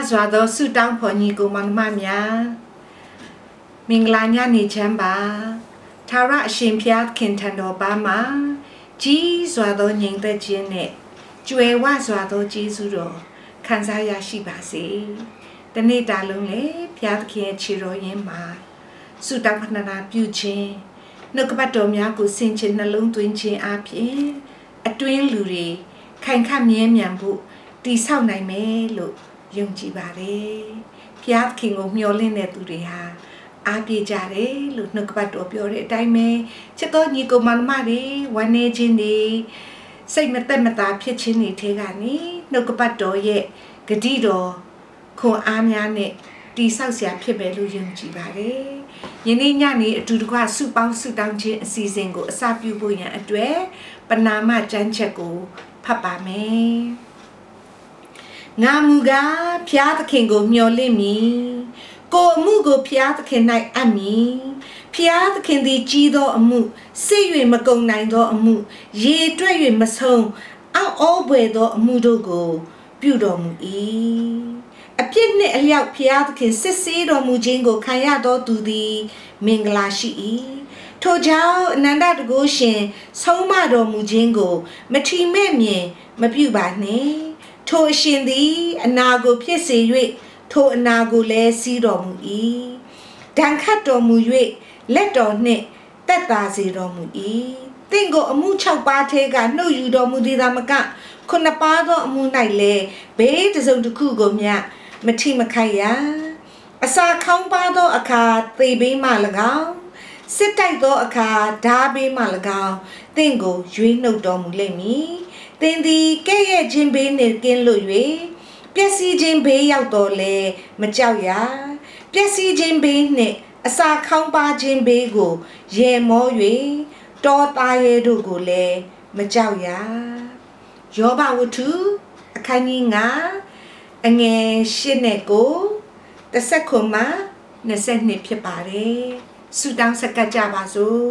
ချစ်လာစွာသောဆုတောင်းဖော်ညီကိုမောင်နှမများမင်္ဂလာညနေချမ်းပါသာရအရှင်ဖျားခင်ထံတော်ပါမှာကြီးစွာသောညီသက်ခြင်းနဲ့ကြွယ်ဝစွာသောကျေးဇူးတော်ခံစားရရှိပါစေ။တနေ့တာလုံးလေဘုရားသခင်ရဲ့ခြေတော်ရင်းမှာဆုတောင်းခဏနာပြုခြင်းနှုတ်ကပတ်တော်များကိုဆင်ခြင်နှလုံးသွင်းခြင်းအပြင်အတွင်းလူတွေခိုင်ခန့်မြဲမြံဖို့တည်ဆောက်နိုင်မယ်လို့ ယုံကြည်ပါတယ်။ဘုရားခင်ကိုမျှော်လင့်တဲ့သူတွေဟာအားပြေကြတယ်လို့နှုတ်ကပတ်တော်ပြောတဲ့အတိုင်းပဲချစ်တော်ညီကောင်မမတွေဝမ်းနေခြင်းတွေစိတ်မသက်မသာဖြစ်ခြင်းတွေထဲကနေနှုတ်ကပတ်တော်ရဲ့ဂတိတော်ခွန်အားများနဲ့တိဆောက်စရာဖြစ်မယ်လို့ယုံကြည်ပါတယ်။ယနေ့ညနေအတူတကွဆုပေါင်းဆုတောင်းခြင်းအစီအစဉ်ကိုအစပြုဖို့ရန်အတွက်ပနာမကျမ်းချက်ကိုဖတ်ပါမယ်။ ငါမူကားဖျားသခင်ကိုမျှော်လင့်မည်။ကိုအမှုကိုဖျားသခင်၌အပ်မည်။ဖျားသခင်သည်ကြီးသောအမှုစိတ်၍မကုံနိုင်သောအမှုရေတွက်၍မဆုံးအော့ဩပွေသောအမှုတို့ကို ပြုတော်မူ၏အပြစ်နှင့်အလျောက်ဖျားသခင်စစ်ဆေးတော်မူခြင်းကိုခံရသောသူသည် မင်္ဂလာရှိ၏ထိုကြောင့်အနန္တတကုရှင် ဆုံးမတော်မူခြင်းကို မထီမဲ့မြင်မပြုပါနှင့် ထိုအရှင်သည် အနာကိုဖြစ်စေ၍ထိုအနာကိုလည်းစီးတော်မူ၏ဒဏ်ခတ်တော်မူ၍လက်တော်နှင့်တက်တာစေတော်မူ၏တင့်ကိုအမှု6ပါးထဲကနှုတ်ယူတော်မူသည်သာမကခုနှစ်ပါးသောအမှု၌လည်းဘေးတစုံတစ်ခုကိုမျှမထိမခိုက်ရအစာခေါင်းပါသောအခါသေဘေးမှ၎င်းစစ်တိုက်သောအခါဓာဘေးမှ၎င်းတင့်ကိုရွေးနှုတ်တော်မူလိမ့်မည် သင်သည်ကဲ့ရဲ့ခြင်းဘေးနှင့်ကင်းလွတ်၍ပျက်စီးခြင်းဘေးရောက်တော်လဲမကြောက်ရပျက်စီးခြင်းဘေးနှင့်အစာခေါင်းပါခြင်းဘေးကိုရေမော၍တောသားရဲတို့ကိုလည်းမကြောက်ရယောဘဝတ္ထုအခန်းကြီး9အငယ်၈နဲ့ကိုတစ်ဆက်ခွန်မှ22ဖြစ်ပါတယ်ဆုတောင်းဆက်ကပ်ကြပါစို့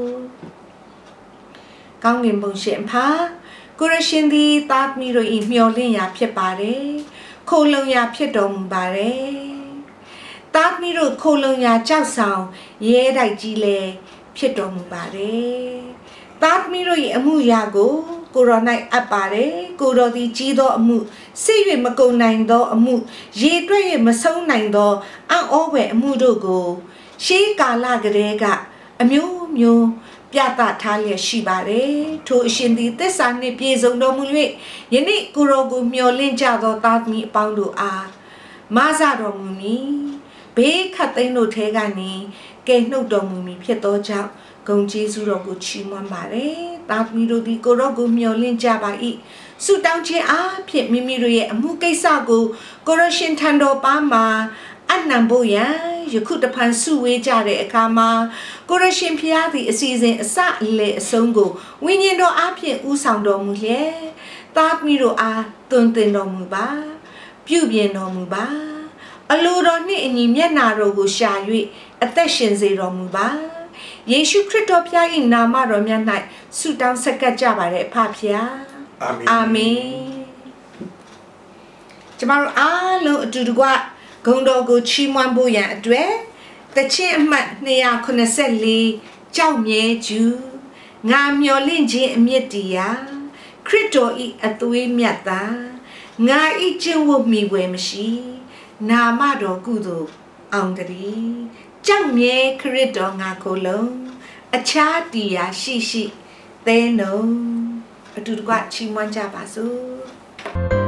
ကောင်းငင်ပုံရှင်ဖာ ကိုရရှင်သည်တာသမီတို့ဤမျော်လင့်ရာဖြစ်ပါတယ်ခိုလုံရာဖြစ်တော်မူပါတယ်တာသမီတို့ခိုလုံရာကြောက်ဆောင်ရဲတိုက်ကြီးလည်းဖြစ်တော်မူပါတယ်တာသမီတို့၏အမှုရာကိုကိုရော၌အပ်ပါတယ်ကိုတော်သည်ကြီးသောအမှုစိတ်၍မကုန်နိုင်သောအမှုရေတွက်၍မဆုံးနိုင်သောအံ့ဩဖွယ်အမှုတို့ကို ရှေးကာလကတည်းကအမျိုးမျိုး ပြသထားလျက်ရှိပါတယ်ထိုအရှင်သည်သစ္စာနှင့်ပြည့်စုံတော်မူ၍ယနေ့ကိုရောကိုမျှော်လင့်ကြသောသားသမီးအပေါင်းတို့အားမဆတော်မူမည်ဘေးခတ်သိမ်းတို့ထဲကနေကယ်နှုတ်တော်မူမည်ဖြစ်သောကြောင့်ဂုံကျေးဇူးတော်ကိုချီးမွမ်းပါတယ်။သားသမီးတို့ဒီကိုရော့ကိုမျှော်လင့်ကြပါ၏။ဆုတောင်းခြင်းအားဖြင့်မိမိတို့ရဲ့အမှုကိစ္စကိုကိုရရှင်ထံတော်ပါမှာ အနံဖို့ရန်ယခုတဖန်ဆုဝေးကြတဲ့အခါမှာကိုရရှင်ဖျားသည့်အစီအစဉ်အစအလေအဆုံးကိုဝိညာဉ်တော်အားဖြင့်ဥဆောင်တော်မူလျက်သားသမီးတို့အားသွန်သင်တော်မူပါပြုပြင်တော်မူပါအလိုတော်နှင့်အညီမျက်နာတော်ကိုရှာ၍အသက်ရှင်စေတော်မူပါယေရှုခရစ်တော်ဖျား၏နာမတော်မြတ်၌ဆုတောင်းဆက်ကပ်ကြပါれအဖဖျားအာမင်အာမင်ကျမတို့အားလုံးအတူတကွ ဂုံတော်ကိုချီးမွမ်းဖို့ရန်အတွက်တခြင်းအမှတ်284ကြောက်မြဲကျူငါမျော်လင့်ခြင်းအမြင့်တရားခရစ်တော်၏အသွေးမြတ်သာငါ၏ကျင့်ဝတ်မိဝယ်မရှိ နာမတော်ကုသိုလ်အောင်တည်းကြောက်မြဲခရစ်တော်ငါကိုလုံးအခြားတရားရှိရှိသဲနုံအတူတကွချီးမွမ်းကြပါစို့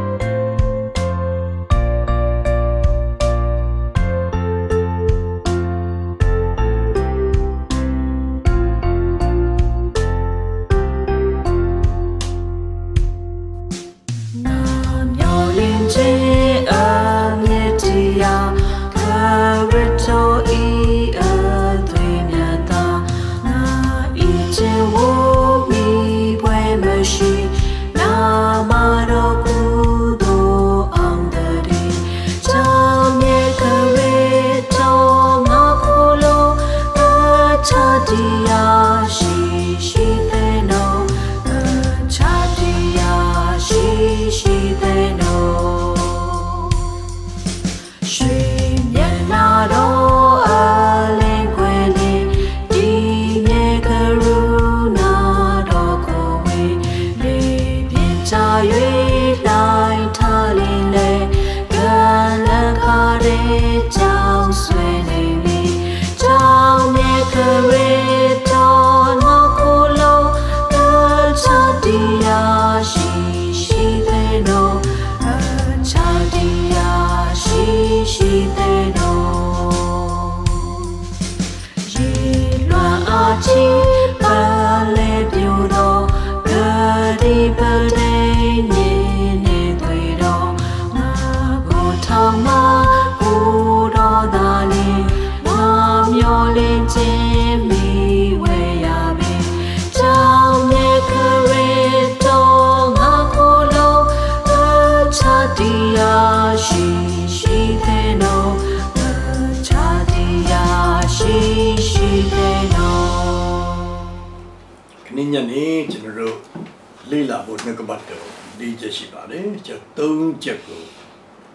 နှု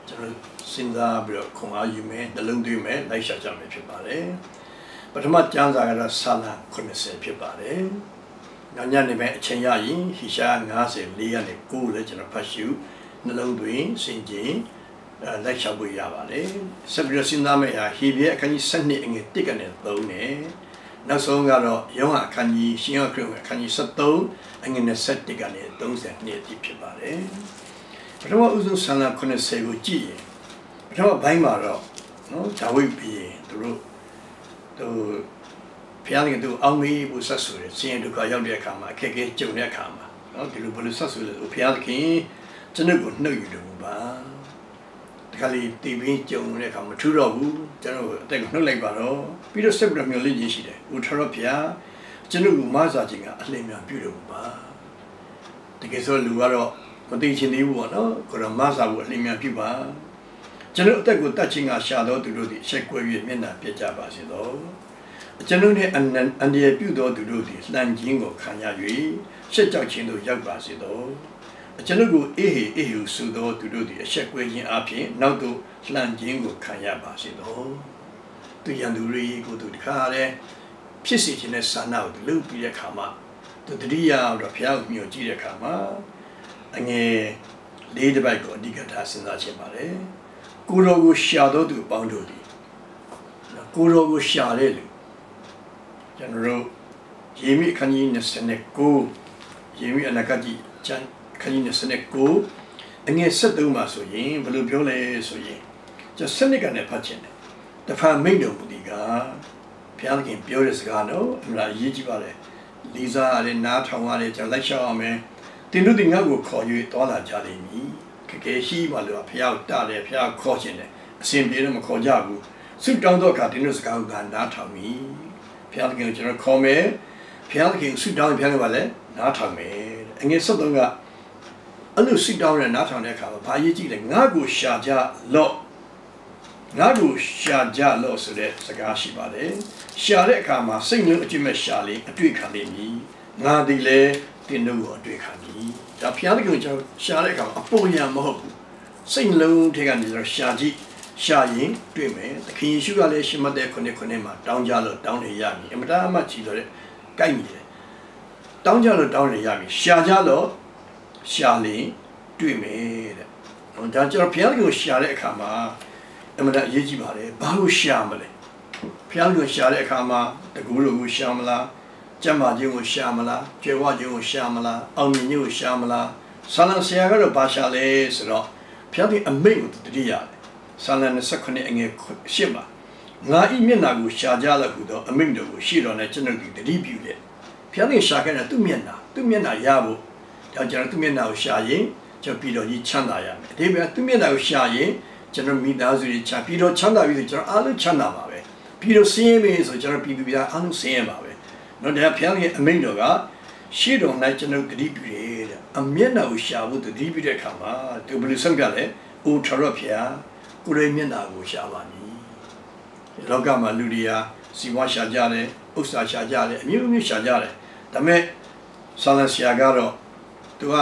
ကျွန်တော်စဉ်းစားပြီးတော့ခွန်အားယူမယ်နှလုံးသွင်းမယ်လိုက်ရှာကြမယ်ဖြစ်ပါတယ်ပထမကျမ်းစာကတော့ဆာလ80ဖြစ်ပါတယ်ညညနေမဲ့အချိန်ရရင်ဟိရှာ54ကနေ9လည်းကျွန်တော်ဖတ်ရှုနှလုံးသွင်းစင်ကြင်လိုက်ရှာဖို့ရပါတယ်ဆက်ပြီးတော့စဉ်းစားမယ့်ဟာဟေဘရဲအခန်းကြီး7အငယ်1ကနေ3နဲ့နောက်ဆုံးကတော့ယောဟန်အခန်းကြီးရှင်ယောခရစ်အခန်းကြီး73အငယ်21ကနေ32အထိဖြစ်ပါတယ်ပ ထမဦးဆုံးဆန္ဒ80ကိုကြည့်ရင်ပထမဘိုင်းမှာတော့နော်ဂျာဝိပြီးသူတို့သူဖျားတဲ့သူအောင်မေးဖို့ဆက်ဆိုတယ်ဆင်းရဲဒုက္ခရောက်တဲ့အခါမှာအခက်အခဲကြုံတဲ့အခါမှာနော်ဒီလိုဘယ်လိုဆက်ဆိုလဲဖျားသခင်ကျွန်ုပ်ကိုနှုတ်ယူတယ်ပါခါလေးတီးပြီးကြုံတဲ့အခါမထူတော့ဘူးကျွန်တော်အသက်ကိုနှုတ်လိုက်ပါတော့ပြီးတော့ဆက်ပြီးတော့မျောလင့်ခြင်းရှိတယ်ဦးထရော့ဖျားကျွန်တော်ကမဆာခြင်းကအလင်းများပြုလို့ပါတကယ်ဆိုလူကတော့ မသိချင်သေးဘူးပေါ့နော်ကိုရမဆာဘူးအလင်းများပြုပါကျွန်တော်အသက်ကိုတတ်ခြင်းကရှာတော့သူတို့သည်ရှက်ကွဲ၍မျက်နှာပြကြပါစေသောကျွန်ုပ်နှင့်အန္တရာယ်ပြုသောသူတို့သည်လှန်ခြင်းကိုခံရ၍ရှက်ကြောက်ခြင်းသို့ရောက်ပါစေသောကျွန်ုပ်ကိုအေးဟေအေးဟုဆိုသောသူတို့သည်အဆက်ကွဲခြင်းအပြင်နောက်သို့လှန်ခြင်းကိုခံရပါစေသောသူရန်သူတွေကိုသူတခါလဲဖြစ်စေခြင်းနဲ့ဆန္ဒကိုလုပ်ပြီးတဲ့အခါမှာသူတတိယတော့ဘုရားကိုမြှော်ကြည့်တဲ့အခါမှာ အငယ်လေးတစ်ပိုက်ကိုအဓိကထားစဉ်းစားခြင်းပါတယ်ကိုတော်ကိုရှာတော်သူပေါင်းတို့သည်ကိုတော်ကိုရှာတဲ့လူကျွန်တော်တို့ယေမိအခန်းကြီး29ယေမိအနာဂတ်ကြီးကျမ်းခန်းကြီး29အငယ်73မှာဆိုရင်ဘယ်လိုပြောလဲဆိုရင်ကျစနစ်ကနေဖတ်ခြင်းတယ်တဖန်မိတ်တော်မူဒီကဘုရားခင်ပြောတဲ့စကားတော့အမှန်ရေးကြည့်ပါလေလီဇာလည်းနားထောင်ရတယ်ကျွန်တော်လိုက်ရှောက်အောင်မယ် တင်တို့တင်ငါ့ကိုခေါ်၍တောလာကြလိမ့်မည်ခကယ်ရှိပါလို့ဘုရားတားတယ်ဘုရားခေါ်ခြင်းတယ်အစဉ်ပြေတော့မခေါ်ကြဘူးဆုတောင်းတော့အခါတင်တို့စကားကိုနားထောင်ပြီဘုရားခင်ကျွန်တော်ခေါ်မယ်ဘုရားခင်ဆုတောင်းဘုရားကပါလေနားထောင်မယ်အငယ်73ကအဲ့လိုစစ်တောင်းရနားထောင်တဲ့အခါမှာဘာရေးကြည့်လဲငါ့ကိုရှာကြလော့ငါ့ကိုရှာကြလော့ဆိုတဲ့စကားရှိပါတယ်ရှာတဲ့အခါမှာစိတ်နှလုံးအကျင့်မဲ့ရှာလေအတွေ့ခံလိမ့်မည်ငါဒီလေ တင်တို့ကိုအတွေ့ခံပြီဒါဖျားတဲ့ကိုကျွန်တော်ရှာတဲ့အခါမှာအပေါ်ညာမဟုတ်ဘူးစိတ်နှလုံးထဲကနေတော့ရှာကြည့်ရှာရင်တွေ့မယ်သခင်ယေရှုကလည်းရှင်မသက်ခုနှစ်ခုနှစ်မှာတောင်းကြလို့တောင်းနေရမည်အမတအမှချီတော့တဲ့ကိုက်နေတယ်တောင်းကြလို့တောင်းနေရမည်ရှာကြလို့ရှာလင်တွေ့မယ်တဲ့။ဒါကျွန်တော်ဘုရားကိုရှာတဲ့အခါမှာအမှန်တအရေးကြီးပါတယ်။ဘာလို့ရှာမလဲ။ဘုရားကိုရှာတဲ့အခါမှာတကူလိုကိုရှာမလား။ ကျမ်းမာခြင်းကိုရှာမလား။ကျေဝခြင်းကိုရှာမလား။အောင်မြင်ခြင်းကိုရှာမလား။ဆာလံဆရာကတော့ဘာရှာလဲဆိုတော့ဘုရားကအမိန့်ကိုတတိရတယ်။ဆာလံ29အငယ်ရှစ်မှာငါဤမျက်နာကိုရှာကြလို့ဟူသောအမိန့်တော်ကိုရှေ့တော်နဲ့ကျွန်တော်ဒီတတိပြုလေ။ဘုရားကရှာခဲ့တဲ့သူ့မျက်နာသူ့မျက်နာရဖို့ဒါကျွန်တော်သူ့မျက်နှာကိုရှာရင်ကျွန်တော်ပြည်တော်ကြီးချမ်းသာရမယ်အဒီပဲသူ့မျက်နှာကိုရှာရင်ကျွန်တော်မိသားစုတွေချမ်းပြည်တော်ချမ်းသာပြီဆိုကျွန်တော်အားလုံးချမ်းသာပါပဲပြည်တော်စင်းရဲပြီဆိုကျွန်တော်ပြည်ပြည်သားအားလုံးစင်းရဲပါပဲ နော်ဒါဖျားရဲ့အမိန့်တော်ကရှေ့တော်၌ကျွန်တော်တတိပြုတယ်တဲ့အမျက်နှာကိုရှာဖို့တတိပြုတဲ့အခါမှာသူဘယ်လိုဆုံးပြလဲအိုထရဖျားကိုယ်ရဲ့မျက်နှာကိုရှာပါမည်လောကမှာလူတွေကစီဝါရှာကြတယ်ဥစ္စာရှာကြတယ်အမျိုးမျိုးရှာကြတယ်ဒါပေမဲ့ဆာလန်ဆီယာကတော့သူက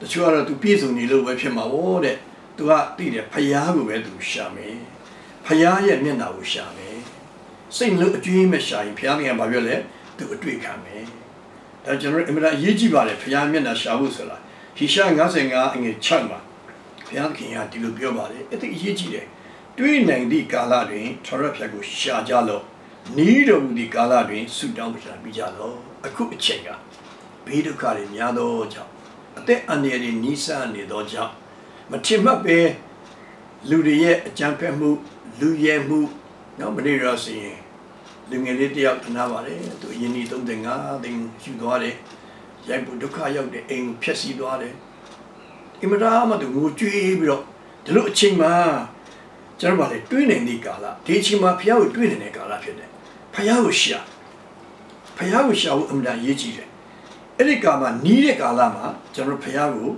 တချို့ကတော့သူပြည့်စုံနေလို့ပဲဖြစ်မှာဗောတဲ့သူကသိတယ်ဖျားကိုပဲသူရှာမယ်ဖရားရဲ့မျက်နှာကိုရှာမယ်စိတ်လုံးအကျွေးမဲ့ရှာရင်ဖရားကဘာပြောလဲ သူအတွေ့ခံမယ်ဒါကျွန်တော်အမှန်အရေးကြီးပါတယ်ဖရားမျက်နှာရှာဖို့ဆိုတာဟိရှာ55အငယ်6မှာဘုရားခင်ကဒီလိုပြောပါတယ်အဲ့ဒီအရေးကြီးတယ်တွေးနိုင်သည့်ကာလတွင်ထရဖြတ်ကိုရှာကြလော့နီးတော်မူသည့်ကာလတွင်ဆုတောင်းပန်ပြီးကြလော့အခုအချိန်ကဘေးဒုက္ခတွေများသောကြောင့်အသက်အန္တရာယ်တွေနီးစပ်နေသောကြောင့်မထင်မှတ်ပဲလူတွေရဲ့အကြံဖက်မှုလူရဲမှုနော်မနေ့ရောဆိုရင် လူငယ်လေးတယောက်ထနာပါတယ်သူအရင်ဒီ35သိန်းယူသွားတယ်ရိုက်ဖို့ဒုက္ခရောက်တဲ့အိမ်ကိုဖျက်ဆီးသွားတယ်အင်မတာမှသူငိုကြွေးပြီးတော့ဒီလိုအချိန်မှာကျွန်တော်ဗာလေတွေးနေသည့်ကာလဒီအချိန်မှာဖះကိုတွေးနေတဲ့ကာလဖြစ်တယ်ဖះကိုရှာဖះကိုရှာဖို့အမှန်တန်ရေးကြည့်တယ်အဲ့ဒီကာမှာနီးတဲ့ကာလမှာကျွန်တော်ဖះကို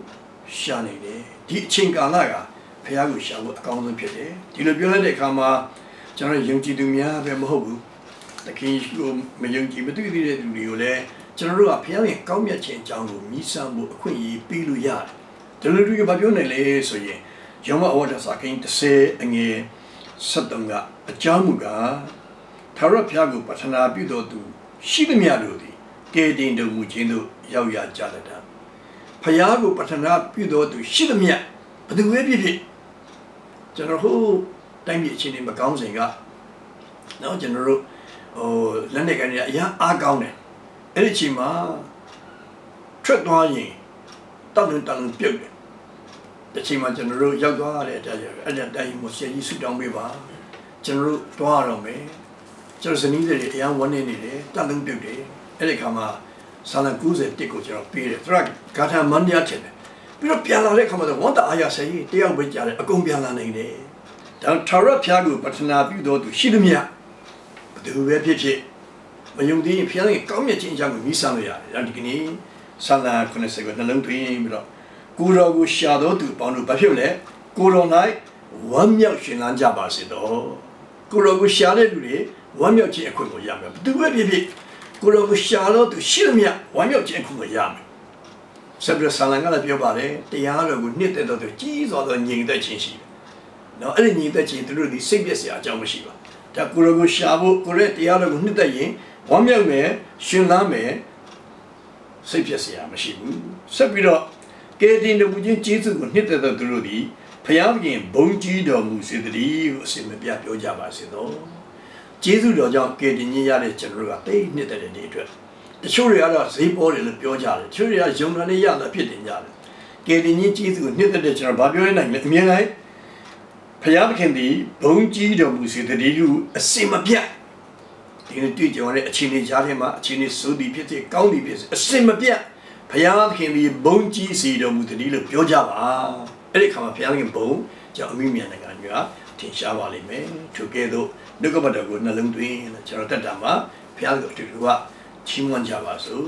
ရှာနေတယ်ဒီအချိန်ကာလကဖះကိုရှာဖို့အကောင်းဆုံးဖြစ်တယ်ဒီလိုပြောလိုက်တဲ့အခါမှာကျွန်တော်ယုံကြည်သူများပဲမဟုတ်ဘူးတ ခင်ကိုမယုံကြည်မသိသေးတဲ့သူတွေကိုလည်းကျွန်တော်တို့ကဖះရဲ့ကောင်းမြတ်ခြင်းအကြောင်းကိုမြည်ဆန်းဖို့အခွင့်အရေးပေးလို့ရတယ်ဒီလိုတွေကဘာပြောနေလဲဆိုရင်ယောမအဝတ်စာကိန်း30အငယ်73ကအကြောင်းမူကားထာဝရဘုရားကိုပထနာပြုတော်သူရှိသမျှတို့သည်ကဲတင်တော်မူခြင်းတို့ရောက်ရကြလက်တာဘုရားကိုပထနာပြုတော်သူရှိသမျှဘယ်သူပဲဖြစ်ဖြစ်ကျွန်တော်ဟိုတိုင်းပြည်အခြေအနေမကောင်းစဉ်ကနော်ကျွန်တော်တို့ ဟိုလက်နေကနေအရာအားကောင်းတယ်အဲ့ဒီချိန်မှာထွက်သွားရင်တောက်လုံးတောက်လုံးပြုတ်တယ်တစ်ချိန်မှာကျွန်တော်တို့ရောက်သွားတဲ့အတိုင်းအဲ့ဒါတိုင်းကိုဆရာကြီးဆူတောင်းပေးပါကျွန်တော်တို့တွားရတော့မယ်ကျွန်တော်ဇနီးတွေအရန်ဝန်းနေနေတယ်တောက်လုံးပြုတ်တယ်အဲ့ဒီခါမှာဆာလန်90တစ်ကိုကျွန်တော်ပေးတယ်သူကဂါထာမန်ဒီယာထင်တယ်ပြီးတော့ပြန်လာတဲ့ခါမှာတော့ဝန်တာအားရဆရာကြီးတယောက်ပဲကြားတယ်အကုန်ပြန်လာနိုင်တယ်ဒါထာဝရဘုရားကိုပထနာပြုတော်သူရှိသမျှဘယ် သူပဲဖြစ်ဖြစ်မယုံသေးရင်ဘုရားရဲ့ကောင်းမြတ်ခြင်းအကြောင်းကိုမြည်ဆန်းလို့ရတယ်ဒါဒီကနေ့ဆာလန်90ကိုနှလုံးသွင်းပြီးတော့ကိုတော်ကိုရှာတော်သူပေါင်းလို့ဘာဖြစ်လဲကိုတော်၌ဝမ်းမြောက်ရှင်လန်းကြပါစေတော့ကိုတော်ကိုရှာတဲ့လူတွေဝမ်းမြောက်ခြင်းအခွင့်ကိုရမယ်ဘယ်သူပဲဖြစ်ဖြစ်ကိုတော်ကိုရှာတော့သူရှိသမျှဝမ်းမြောက်ခြင်းအခွင့်ကိုရမယ်ဆက်ပြီးဆာလန်ကလည်းပြောပါတယ်တရားတော်ကိုနှစ်သက်တော်သူကြီးစွာသောညီသက်ခြင်းရှိတယ်နော်အဲ့ဒီညီသက်ခြင်းသူတို့ဒီစိတ်ပြည့်စရာအကြောင်းမရှိပါ ဒါကိုတော်ကိုရှာဖို့ကိုရဲ့တရားတော်ကိုနှစ်သက်ရင်ဝမ်းမြောက်မယ်ရှင်လန်းမယ်စိတ်ပြည့်စရာမရှိဘူးဆက်ပြီးတော့ကဲတင်တော်မူခြင်းကျေးဇူးကိုနှစ်သက်တော်သူတို့သည်ဖျားခင်ဘုံကြီးတော်မူစေတည်းကိုအစဉ်မပြတ်ပြောကြပါစေသောကျေးဇူးတော်ကြောင့်ကဲတင်ခြင်းရတဲ့ကျွန်တော်တို့ကတိတ်နှစ်သက်တဲ့နေ့အတွက်တချို့တွေကတော့ဈေးပေါ်တယ်လို့ပြောကြတယ်တချို့တွေကယုံနာနဲ့ရတာဖြစ်တင်ကြတယ်ကဲတင်ခြင်းကျေးဇူးကိုနှစ်သက်တဲ့ကျွန်တော်ဘာပြောရနိုင်လဲအမြင်တိုင်း ဖျားခင်သည်ဘုံကြီးတော်မူစေတည်းကိုအစဉ်မပြတ်ဒီနေ့တွေ့ကြရတဲ့အခြေအနေကြားထဲမှာအခြေအနေဆိုးသည်ဖြစ်ဖြစ်ကောင်းသည်ဖြစ်စေအစဉ်မပြတ်ဘုရားခင်ဒီဘုံကြီးစီတော်မူတည်းလို့ပြောကြပါအဲ့ဒီခါမှာဘုရားခင်ဘုံကြောင့်အမိမြန်နိုင်ငံကထင်ရှားပါလိမ့်မယ်သူကဲ့သို့နှုတ်ကပတ်တော်ကိုနှလုံးသွင်းကျွန်တော်တက်တာမှာဘုရားကိုအတူတူကချီးမွမ်းကြပါစို့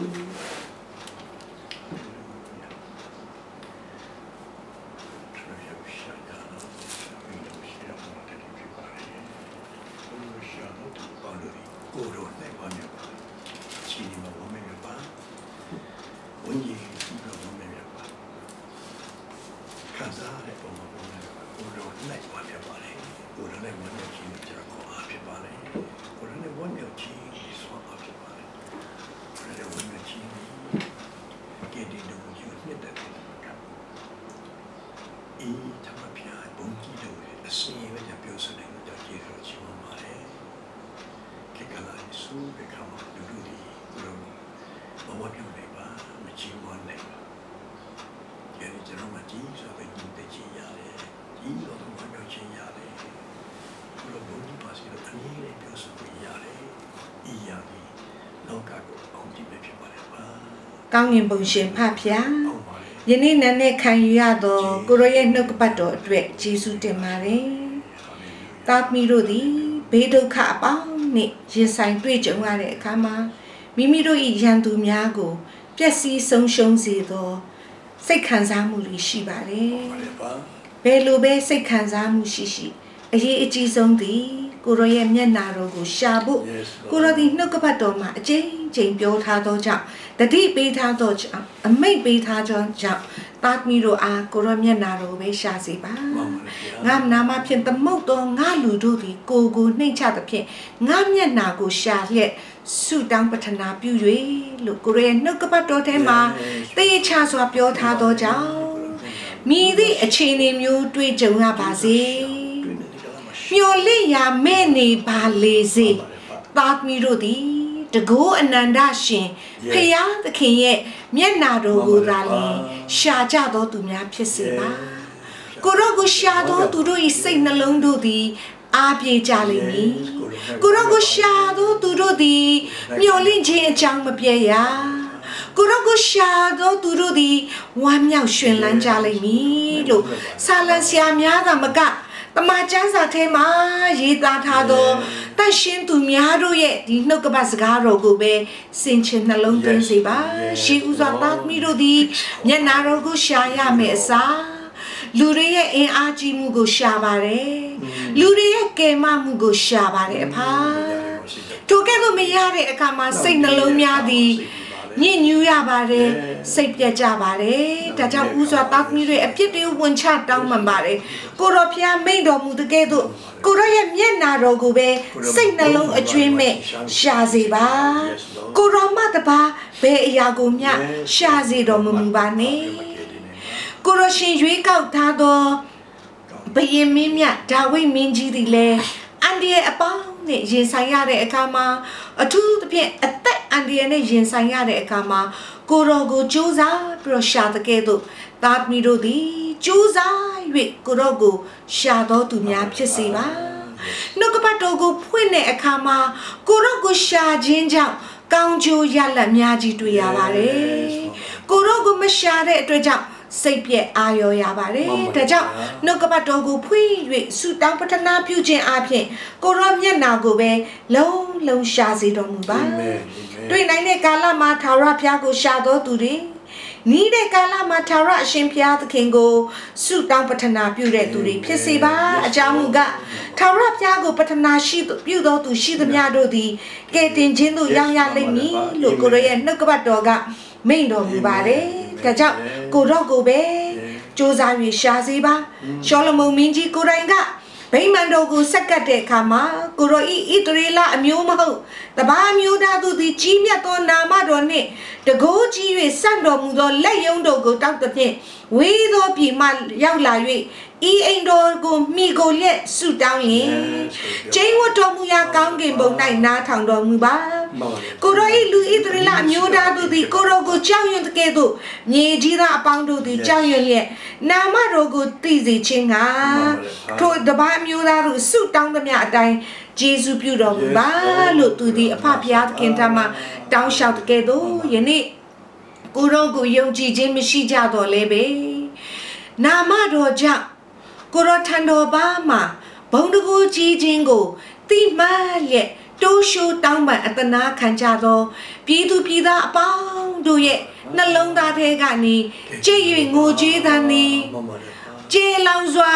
ကိုရိုနဲ့ပါမြတ်ပါချီးမွမ်းပါမြတ်ပါဝိညာဉ်ကြီးတော်မြတ်မြတ်ပါခံစားရတဲ့ပုံမှာကိုရိုနဲ့ပါမြတ်ပါလေကိုရိုနဲ့ဝမ်းမြောက်ခြင်းကျွန်တော်ခေါ်အားဖြစ်ပါလေကိုရိုနဲ့ဝမ်းမြောက်ခြင်းဆွမ်းအားဖြစ်ပါလေကိုရိုနဲ့ဝမ်းမြောက်ခြင်းကဲဒီတို့ကိုနှစ်သက်တယ်အီတမပြာဘုံကြီးတို့အစင်းရတဲ့ပြောဆိုတဲ့ကြောင့်ကျေးဇူးချီးမွမ်းပါလေခေကလာစုဘေကမဒူဒူဒီကိုရောဘဝပြုနေပါမချီးမွမ်းနိုင်ပါကျေးကျွန်တော်မကြည့်ဆိုတဲ့ဒီတချီရတယ်ဒီတော့ဘဝပြုခြင်းရတယ်ကိုရောဘုံကြီးပါစီတော့အနည်းလေးပြောဆိုလို့ရတယ်ဤရသည်လောကကိုအောင်ကြည့်ပဲဖြစ်ပါလေပါ ကောင်းငင်ပုံရှင်ဖဖျားအောင်ပါလေယနေ့နန်းနဲ့ခံယူရသောကိုရောရဲ့နှုတ်ကပတ်တော်အတွက်ယေရှုတင်ပါတယ်။တာသမီတို့သည်ဘေးဒုက္ခအပေါင်းနှင့်ရင်ဆိုင်တွေ့ကြုံရတဲ့အခါမှာမိမိတို့၏ရန်သူများကိုပျက်စီးဆုံးရှုံးစေသောစိတ်ခံစားမှုတွေရှိပါတယ်ပါလေပါ။ဘယ်လိုပဲစိတ်ခံစားမှုရှိရှိအရေးအကြီးဆုံးသည် ကိုရောရဲ့မျက်နာတော်ကိုရှာဖို့ Yes, Lord. ကိုရောဒီနှုတ်ကပတ်တော်မှာအကျဉ်းချင်းပြောထားသောကြောင့်တတိပေးထားသောကြောင့်အမိတ်ပေးထားသောကြောင့်တာသမီတို့အားကိုရောမျက်နာတော်ကိုပဲရှာစေပါမှန်ပါဗျာငါနာမဖြင့်သမုတ်သောငါလူတို့သည်ကိုကိုနှိမ့်ချသဖြင့်ငါမျက်နာကိုရှာလျက်ဆုတောင်းပတနာပြု၍လို့ကိုရောရဲ့နှုတ်ကပတ်တော်ထဲမှာတေးချစွာပြောထားသောကြောင့်မိသည့်အခြေအနေမျိုးတွေ့ကြုံရပါစေတွေ့နေကြလား မရှိမျော်လင့်ရာမဲ့နေပါလေစေသားသမီးတို့သည်တကောအနန္တရှင်ဖရာသခင်ရဲ့မျက်နာတော်ကိုသာလျှင်ရှာကြသောသူများဖြစ်စေပါကိုရောကိုရှာသောသူတို့၏စိတ်နှလုံးတို့သည်အားပြေကြလိမ့်မည်ကိုရောကိုရှာသောသူတို့သည်မျော်လင့်ခြင်းအကြောင်းမပြည့်ရကိုရောကိုရှာသောသူတို့သည်ဝမ်းမြောက်ရှင်လန်းကြလိမ့်မည်လို့ဆာလန်ဆရာများသာမက တမန်ကျမ်းစာထဲမှာရေးသားထားသောတန်ရှင်းသူများတို့ရဲ့ဒီနှုတ်ကပတ်စကားတော်ကိုပဲစင်ချင်နှလုံးသွင်းစေပါရှေးဥစွာသားသမီးတို့သည်မျက်နာတော်ကိုရှာရမယ်အစားလူတွေရဲ့အင်အားကြီးမှုကိုရှာပါတယ်လူတွေရဲ့ကယ်မမှုကိုရှာပါတယ်အဖာထိုကဲ့သို့မရတဲ့အခါမှာစိတ်နှလုံးများသည် ညစ်ညူးရပါတယ်စိတ်ပြတ်ကြပါတယ်ဒါကြောင့်ဥစွာသားသမီးတွေအပြစ်တွေဝင်ချတောင်းပန်ပါတယ်ကိုတော်ဖျားမိန်တော်မူတဲ့ကဲ့သို့ကိုတော်ရဲ့မျက်နာတော်ကိုပဲစိတ်နှလုံးအကျွင်းမဲ့ရှာစေပါကိုတော်မတပါဘယ်အရာကိုမျှရှာစေတော်မမူပါနဲ့ကိုတော်ရှင်ရွေးကောက်ထားသောဘယင်မင်းမြတ်ဒါဝိဒ်မင်းကြီးသည်လည်းအန်ဒီရဲ့အပေါင်း နဲ့ရင်ဆိုင်ရတဲ့အခါမှာအထူးသဖြင့်အသက်အန်ဒီရဲ့နဲ့ရင်ဆိုင်ရတဲ့အခါမှာကိုတော်ကိုကြိုးစားပြီးတော့ရှာတဲ့ကဲ့သို့သားသမီးတို့သည်ကြိုးစား၍ကိုတော်ကိုရှာတော်သူများဖြစ်စေပါနှုတ်ကပတ်တော်ကိုဖွင့်တဲ့အခါမှာကိုတော်ကိုရှာခြင်းကြောင့်ကောင်းကျိုးရလဒ်များကြီးတွေ့ရပါတယ်ကိုတော်ကိုမရှာတဲ့အတွက်ကြောင့် စိတ်ပြက်အာရောရပါတယ်ဒါကြောင့်နှုတ်ကပတ်တော်ကိုဖွင့်၍ဆုတောင်းပတနာပြုခြင်းအပြင်ကိုရောမျက်နာကိုပဲလုံးလုံးရှာစေတော်မူပါအာမင်တွေ့နိုင်တဲ့ကာလမှာထာဝရဘုရားကိုရှာတော်သူတွေနီးတဲ့ကာလမှာထာဝရအရှင်ဘုရားသခင်ကိုဆုတောင်းပတနာပြုတဲ့သူတွေဖြစ်စေပါအကြောင်းမူကထာဝရဘုရားကိုပတနာရှိပြုတော်သူရှိသမျှတို့သည်ကယ်တင်ခြင်းသို့ရောက်ရလိမ့်မည်လို့ကိုရရဲ့နှုတ်ကပတ်တော်ကမိန့်တော်မူပါတယ် ဒါကြောင့်ကိုတော့ကိုပဲစူးစမ်း၍ရှာစေပါရှောလမုန်မင်းကြီးကိုယ်တိုင်ကဗိမာန်တော်ကိုဆက်ကပ်တဲ့အခါမှာကိုရောဤဣတရေလအမျိုးမဟုတ်တပါးမျိုးသားတို့သည်ကြီးမြတ်သောနာမတော်နှင့်တကိုးကြီး၍စံ့တော်မူသောလက်ယုံတော်ကိုတောက်သဖြင့်ဝေးသောပြည်မှရောက်လာ၍ ဤအိမ်တော်ကိုမိကိုလက်ဆုတောင်းရင်ကျင်းဝတ်တော်မူရာကောင်းကင်ဘုံ၌နားထောင်တော်မူပါမှန်ပါကိုရောဤလူဣသရေလအမျိုးသားတို့သည်ကိုရောကိုကြောက်ရွံ့တဲ့ကဲ့သို့မြေကြီးသားအပေါင်းတို့သည်ကြောက်ရွံ့လျက်နာမတော်ကိုသိစေခြင်းကထိုတပါးအမျိုးသားတို့ဆုတောင်းသမျှအတိုင်းဂျေဇုပြုတော်မူပါလို့သူသည်အဖဖျားသခင်ထံမှတောင်းလျှောက်တဲ့ကဲ့သို့ယနေ့ကိုရောကိုယုံကြည်ခြင်းမရှိကြတော့လဲပဲနာမတော်ကြောင့် ကိုရောထံတော်ပါမှာဘုံတကူကြီးခြင်းကိုတိမှတ်လျက်တိုးရှိုးတောင်းပန်အတနာခံကြသောပြည်သူပြည်သားအပေါင်းတို့ရဲ့နှလုံးသားထဲကနေကြည်၍ငိုကြွေးသံသည်မှန်ပါလေကျေလောင်စွာ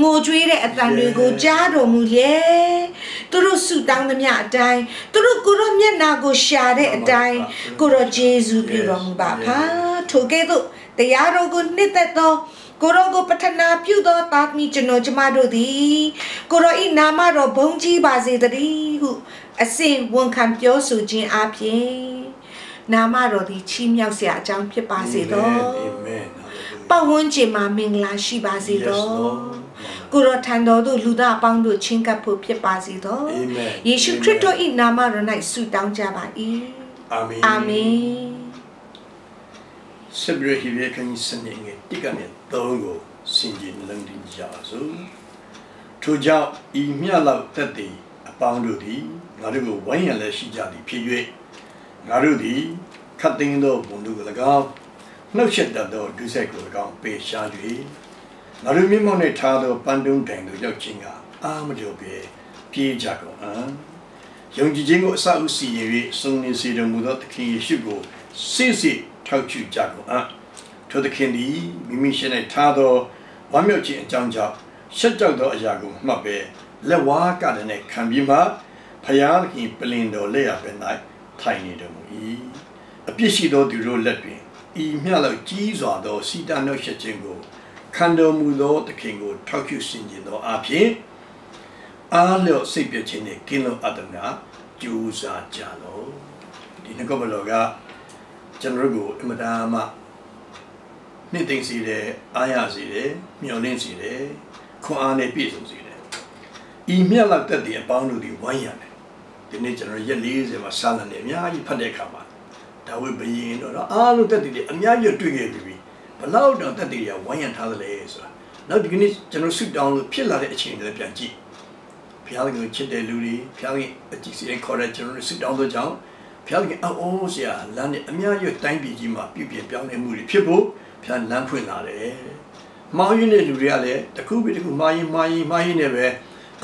ငိုကြွေးတဲ့အတန်တွေကိုကြားတော်မူရဲ့သူတို့ဆုတောင်းသမျှအတိုင်းသူတို့ကိုရောမျက်နာကိုရှာတဲ့အတိုင်းကိုရောဂျေဇုပြုတော်မူပါဖာထိုကဲ့သို့တရားတော်ကိုနှစ်သက်သော ကိုရောကိုပထနာပြုသောသာသမီကျွန်တော်ကျမတို့သည်ကိုရောဤနာမတော်ဘုန်းကြီးပါစေတည်းဟုအစဉ်ဝန်ခံပြောဆိုခြင်းအပြင်နာမတော်သည်ချီးမြှောက်စရာအကြောင်းဖြစ်ပါစေသောပတ်ဝန်းကျင်မှာမင်္ဂလာရှိပါစေသောကိုရောထံတော်သို့လူသားအပေါင်းတို့ချင်းကပ်ဖို့ဖြစ်ပါစေသောယေရှုခရစ်တော်၏နာမတော်၌ဆုတောင်းကြပါ၏အာမင်အာမင် စဘရဟိဝေခင်းစနေငယ်တိကနေသုံးကိုစင်ကြင်လုံးတင်ကြစို့ထိုကြောင့်ဤမြလောက်တက်သည်အပေါင်းတို့သည်ငါတို့ကိုဝိုင်းရန်လည်းရှိကြသည်ဖြစ်၍ငါတို့သည်ခတ်သိမ်းသောဘုံတို့ကို၎င်းနှုတ်ဆက်တတ်သောဒုစရိုက်ကို၎င်းပေရှား၍ငါတို့မျက်မှောက်၌ထားသောပန်းတုံးတိုင်သို့ရောက်ခြင်းကအာမကြောပဲပြေးကြကုန်အံ့ယုံကြည်ခြင်းကိုအစအဦးစီရင်၍စုံလင်စေတော်မူသောသခင်ယေရှုကိုစိစိ ထောက်ချကြကုန်အံ့ထိုသခင်သည်မိမိရှင်၌ထားသောဝမ်းမြောက်ခြင်းအကြောင်းကြောင့်ရှက်ကြောက်သောအရာကိုမှတ်ပဲလက်ဝါးကတည်းကခံပြီးမှဖယားခင်ပလင်တော်လက်ရပဲ၌ထိုင်နေတော်မူ၏အပြစ်ရှိသောသူတို့လက်တွင်ဤမြလောက်ကြီးစွာသောစီတာနှုတ်ရှက်ခြင်းကိုခံတော်မူသောသခင်ကိုထောက်ကျဆင်ခြင်သောအဖြစ်အားလျော့စိတ်ပြခြင်းနှင့်ကင်းလို့အပ်တယ်များကြိုးစားကြလောဒီနှုတ်ကပလောက ကျွန်တော်တို့ကိုအမတားမှနှစ်သိမ့်စီတယ်အားရစီတယ်မျှော်လင့်စီတယ်ခွန်အားနဲ့ပြည့်စုံစီတယ်ဤမြတ်လောက်တက်တဲ့အပေါင်းတို့ဒီဝိုင်းရတယ်ဒီနေ့ကျွန်တော်ရက်40မှာစာလန်နေအများကြီးဖတ်တဲ့အခါမှာဒါဝိဘယင်းတော့အားလုံးတက်တည်တယ်အများကြီးတွေ့ခဲ့ပြီဘလောက်တော့တက်တည်ရဝိုင်းရထားသလဲဆိုတာနောက်ဒီကနေ့ကျွန်တော်ဆွတောင်းလို့ဖြစ်လာတဲ့အခြေအနေတွေပြန်ကြည့်ဘုရားကိုချစ်တဲ့လူတွေဘုရားရဲ့အကြည့်စီခေါ်တဲ့ကျွန်တော်ဆွတောင်းသောကြောင့် ဘုရားခင်အော်ဆရာလမ်းနဲ့အများကြီးတိုင်းပြည်ကြီးမှာပြုပြင်ပြောင်းလဲမှုတွေဖြစ်ဖို့ဘုရားလမ်းဖွင့်လာတယ်။မောင်ရင်းတဲ့လူတွေကလည်းတခုပြီးတခုမာရင်မာရင်မာရင်နဲ့ပဲ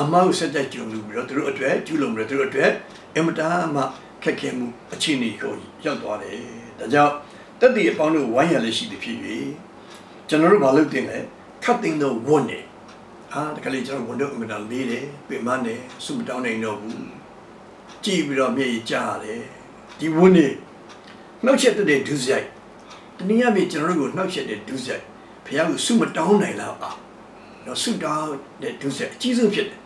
အမောက်ဆက်တဲ့ကြုံလူပြီးတော့သူတို့အတွက်ကျူးလွန်ပြီးတော့သူတို့အတွက်အမတားမှခက်ခဲမှုအခြေအနေကိုရောက်သွားတယ်။ဒါကြောင့်တက်တည်အပေါင်းတို့ဝိုင်းရလည်းရှိသည်ဖြစ်၍ကျွန်တော်တို့မလုပ်တင်လဲခတ်တင်တော့ဝန်နေအာတကလေးကျွန်တော်ဝန်တော့အမတားလေးတယ်ပြင်မနဲ့စုမတောင်းနိုင်တော့ဘူးကြည့်ပြီးတော့မျက်ရည်ကျရတယ် ဒီဝန်နေနှောက်ချက်တဲ့ဒုစရိုက်တနည်းအားဖြင့်ကျွန်တော်တို့ကိုနှောက်ချက်တဲ့ဒုစရိုက်ဘုရားကိုစုမတောင်းနိုင်လောက်အောင်တော့စုတောင်းတဲ့ဒုစရိုက်အကြီးဆုံးဖြစ်တယ်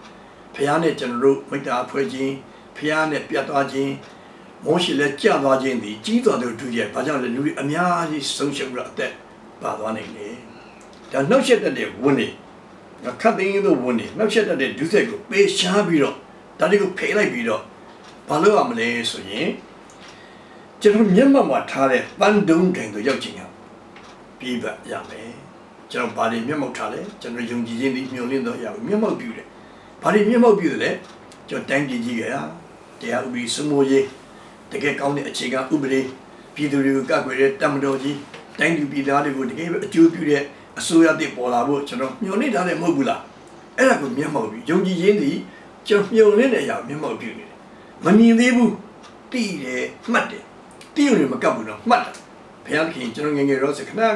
ဘုရားနဲ့ကျွန်တော်တို့မိတ္တာဖွဲ့ခြင်းဘုရားနဲ့ပြတ်သွားခြင်းမောရှိလဲကြသွားခြင်းဒီကြီးသွားတဲ့ဒုစရိုက်ဘာကြောင့်လဲလူတွေအများကြီးဆုံးရှုံးပြီးတော့အသက်ပါသွားနိုင်တယ်ဒါနှောက်ချက်တဲ့ဝန်နေခတ်သိင်းသောဝန်နေနှောက်ချက်တဲ့ဒုစရိုက်ကိုပေးရှားပြီးတော့ဒါတွေကိုဖယ်လိုက်ပြီးတော့ဘာလို့ရမလဲဆိုရင် ကျွန်တော်မျက်မှောက်မှာထားတဲ့ပန်းတုံးတိုင်ကိုရောက်ချင်ရပြေးပတ်ရမယ်ကျွန်တော်ဘာတွေမျက်မှောက်ထားလဲကျွန်တော်ယုံကြည်ခြင်းဒီမျှော်လင့်တော့ရမျက်မှောက်ပြုတယ်ဘာတွေမျက်မှောက်ပြုတယ်လဲကျွန်တော်တိုင်းပြည်ကြီးကတရားဥပဒေစမိုးရေးတကယ်ကောင်းတဲ့အခြေခံဥပဒေပြည်သူတွေကိုကကွယ်တဲ့တမတော်ကြီးတိုင်းပြည်ပြည်သားတွေကိုတကယ်အကျိုးပြုတဲ့အစိုးရတစ်ပေါ်လာဖို့ကျွန်တော်မျှော်လင့်ထားတယ်မဟုတ်ဘူးလားအဲ့ဒါကိုမျက်မှောက်ပြုယုံကြည်ခြင်းဒီကျွန်တော်မျှော်လင့်တဲ့အရာမျက်မှောက်ပြုနေတယ်မမြင်သေးဘူးတိတယ်မှတ်တယ် တိရုံတွေမကပ်ဘူးတော့မှတ်တယ်ဘုရားခင်ကျွန်တော်ငငယ်တော့ဆိုခဏခဏဟို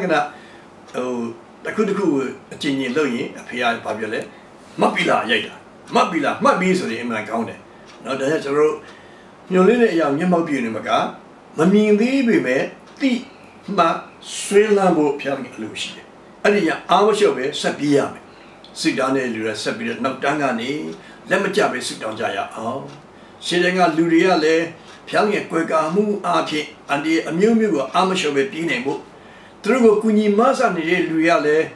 တစ်ခုတစ်ခုအချင်းချင်းလုပ်ရင်အဖေကဘာပြောလဲမှတ်ပြီလားရိုက်တာမှတ်ပြီလားမှတ်ပြီဆိုရင်အမှန်ကောင်းတယ်နော်ဒါကြောင့်ကျွန်တော်တို့ညှို့လေးတဲ့အရာမျက်မှောက်ပြနေမှာကမမြင်သေးပေမဲ့တိမှဆွေးလန်းဖို့ဘုရားခင်အလိုရှိတယ်အဲ့ဒီကအားမလျှော့ပဲဆက်ပြေးရမယ်စိတ်ဓာတ်နဲ့လူရဆက်ပြီးတော့နောက်တန်းကနေလက်မကျပဲစိတ်တောင်းကြရအောင်ရှင်တဲ့ကလူတွေကလည်း ဖျားရဲ့ကွယ်ကာမှုအဖြစ်အန်ဒီအမျိုးမျိုးကိုအားမလျှော့ပဲပြေးနိုင်ဖို့သူတို့ကိုကုညီမဆနေတဲ့လူရလည်း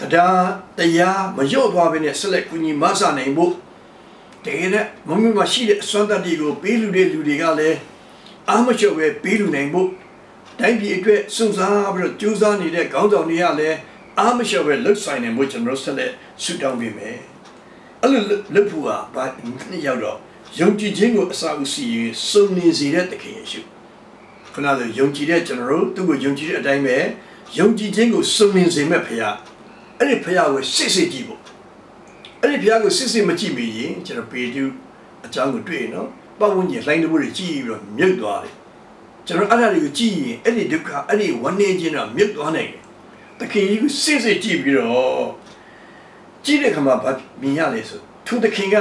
တရားတရားမလျော့သွားဘဲနဲ့ဆက်လက်ကုညီမဆနိုင်ဖို့တကယ်နဲ့မမမရှိတဲ့အစွမ်းတတ္တိကိုပေးလူတဲ့လူတွေကလည်းအားမလျှော့ပဲပေးလူနိုင်ဖို့တိုင်းပြည်အတွက်စွန့်စားပြီးတော့ကြိုးစားနေတဲ့ခေါင်းဆောင်တွေကလည်းအားမလျှော့ပဲလှုပ်ဆိုင်နေမှုကျွန်တော်ဆက်လက်ဆုတောင်းပေးမယ်အဲ့လိုလှုပ်ဖို့ကဘာနှစ်ရောက်တော့ ယုံကြည်ခြင်းကိုအစာအုပ်စီရင်စုံနေစေတဲ့သခင်ယေရှုခဏလိုယုံကြည်တဲ့ကျွန်တော်တို့သူ့ကိုယုံကြည်တဲ့အတိုင်းပဲယုံကြည်ခြင်းကိုစုံနေစေမဲ့ဖခင်အဲ့ဒီဖခင်ကိုစစ်စစ်ကြည့်ဖို့အဲ့ဒီဖခင်ကိုစစ်စစ်မကြည့်မိရင်ကျွန်တော်ပေတုအကြောင်းကိုတွေ့နော်ပတ်ဝန်းကျင်လှိုင်းတဘိုးတွေကြည့်ပြီးတော့မြုပ်သွားတယ်ကျွန်တော်အဲ့ဒါတွေကိုကြည့်ရင်အဲ့ဒီဒုက္ခအဲ့ဒီဝန်းနေခြင်းတော့မြုပ်သွားနိုင်တယ်သခင်ကြီးကိုစစ်စစ်ကြည့်ပြီးတော့ကြည့်တဲ့အခါမှာဘာမြင်ရလဲဆိုသူသခင်က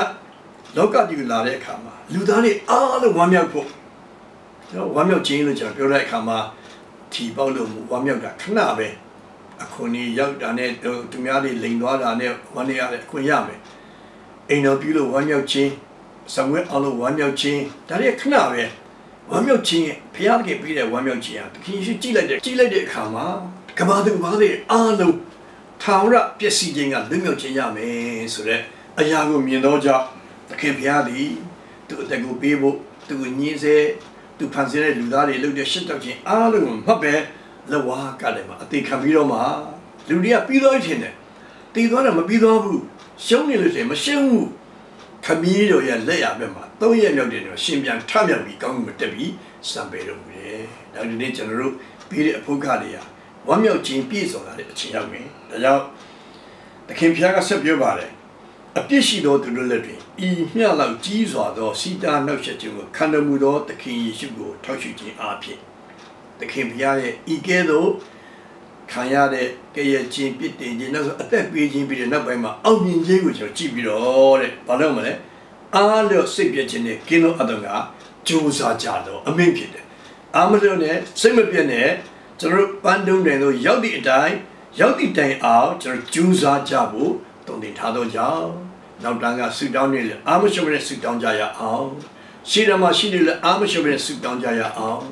လောကကြီးကိုလာတဲ့အခါမှာလူသားတွေအားလုံးဝမ်းမြောက်ဖို့ကျွန်တော်ဝမ်းမြောက်ခြင်းလို့ကျွန်တော်ပြောတဲ့အခါမှာထီပေါက်လို့ဝမ်းမြောက်တာခဏပဲအခွင့်အရေးရောက်တာနဲ့သူများတွေလိန်သွားတာနဲ့ဝမ်းနေရတဲ့အခွင့်ရမယ်အိမ်တော်ပြုလို့ဝမ်းမြောက်ခြင်းဆံဝဲအောင်လို့ဝမ်းမြောက်ခြင်းဒါတွေခဏပဲဝမ်းမြောက်ခြင်းဖျားတကယ်ပြီးတဲ့ဝမ်းမြောက်ခြင်းဟာတခင်ရှိကြည့်လိုက်တဲ့ကြည့်လိုက်တဲ့အခါမှာကဘာသူဘာတွေအားလုံးထာဝရပျက်စီးခြင်းကလွတ်မြောက်ခြင်းရမယ်ဆိုတဲ့အရာကိုမြင်တော့ကြောင့် သခင်ဖျားသည်သူအသက်ကိုပေးဖို့သူကိုညှင်းဆဲသူဖန်ဆင်းတဲ့လူသားတွေလုပ်တဲ့ရှစ်တောက်ခြင်းအားလုံးကိုမှတ်ပဲလဝါကလည်းမှာအသေးခံပြီးတော့မှလူတွေကပြီးသွားခြင်းတယ်တည်သွားတယ်မပြီးသွားဘူးရှုံးနေလို့ဆိုရင်မရှုံးဘူးခမီးတို့ရဲ့လက်ရဘက်မှာသုံးရက်မြောက်တယ်တော့ရှင်ပြန်ထမြောက်ပြီးကောင်းမှုတက်ပြီးစံပေတော့ဘူးလေဒါဒီနေ့ကျွန်တော်တို့ပြီးတဲ့အဖို့ခတွေဟာဝမ်းမြောက်ခြင်းပြည့်စုံလာတဲ့အချိန်ရောက်ပြီဒါကြောင့်သခင်ဖျားကဆက်ပြောပါတယ် အပြစ်ရှိသောသူတို့လက်တွင်ဤမျှလောက်ကြီးစွာသောစီတာနှောက်ယှက်ခြင်းကိုခံတော်မူသောသခင်ယေရှုကိုထောက်ရှုခြင်းအပြင်သခင်ဘုရားရဲ့ဤကဲ့သို့ခံရတဲ့ကရဲ့ချင်းပြစ်တင်ခြင်းနောက်ဆိုအသက်ပေးခြင်းပြီးတဲ့နောက်ပိုင်းမှာအောင်မြင်ခြင်းကိုကျွန်တော်ကြည့်ပြီးတော့တဲ့ဘာလို့မလဲအားလျော့စိတ်ပြည့်ခြင်းနဲ့ကင်းလို့အတော့ကကြိုးစားကြတော့အမင်းဖြစ်တယ်အားမလျော့နဲ့စိတ်မပြတ်နဲ့ကျွန်တော်ပန်းတုံးတယ်လို့ရောက်သည့်အတိုင်းရောက်သည့်တိုင်အောင်ကျွန်တော်ကြိုးစားကြဖို့ တုံ့တင်ထားတော့ကြောင်းနောက်တန်းကဆူတောင်းနေလေအားမလျော့နဲ့ဆူတောင်းကြရအောင်ရှိတယ်မှာရှိနေလေအားမလျော့နဲ့ဆူတောင်းကြရအောင်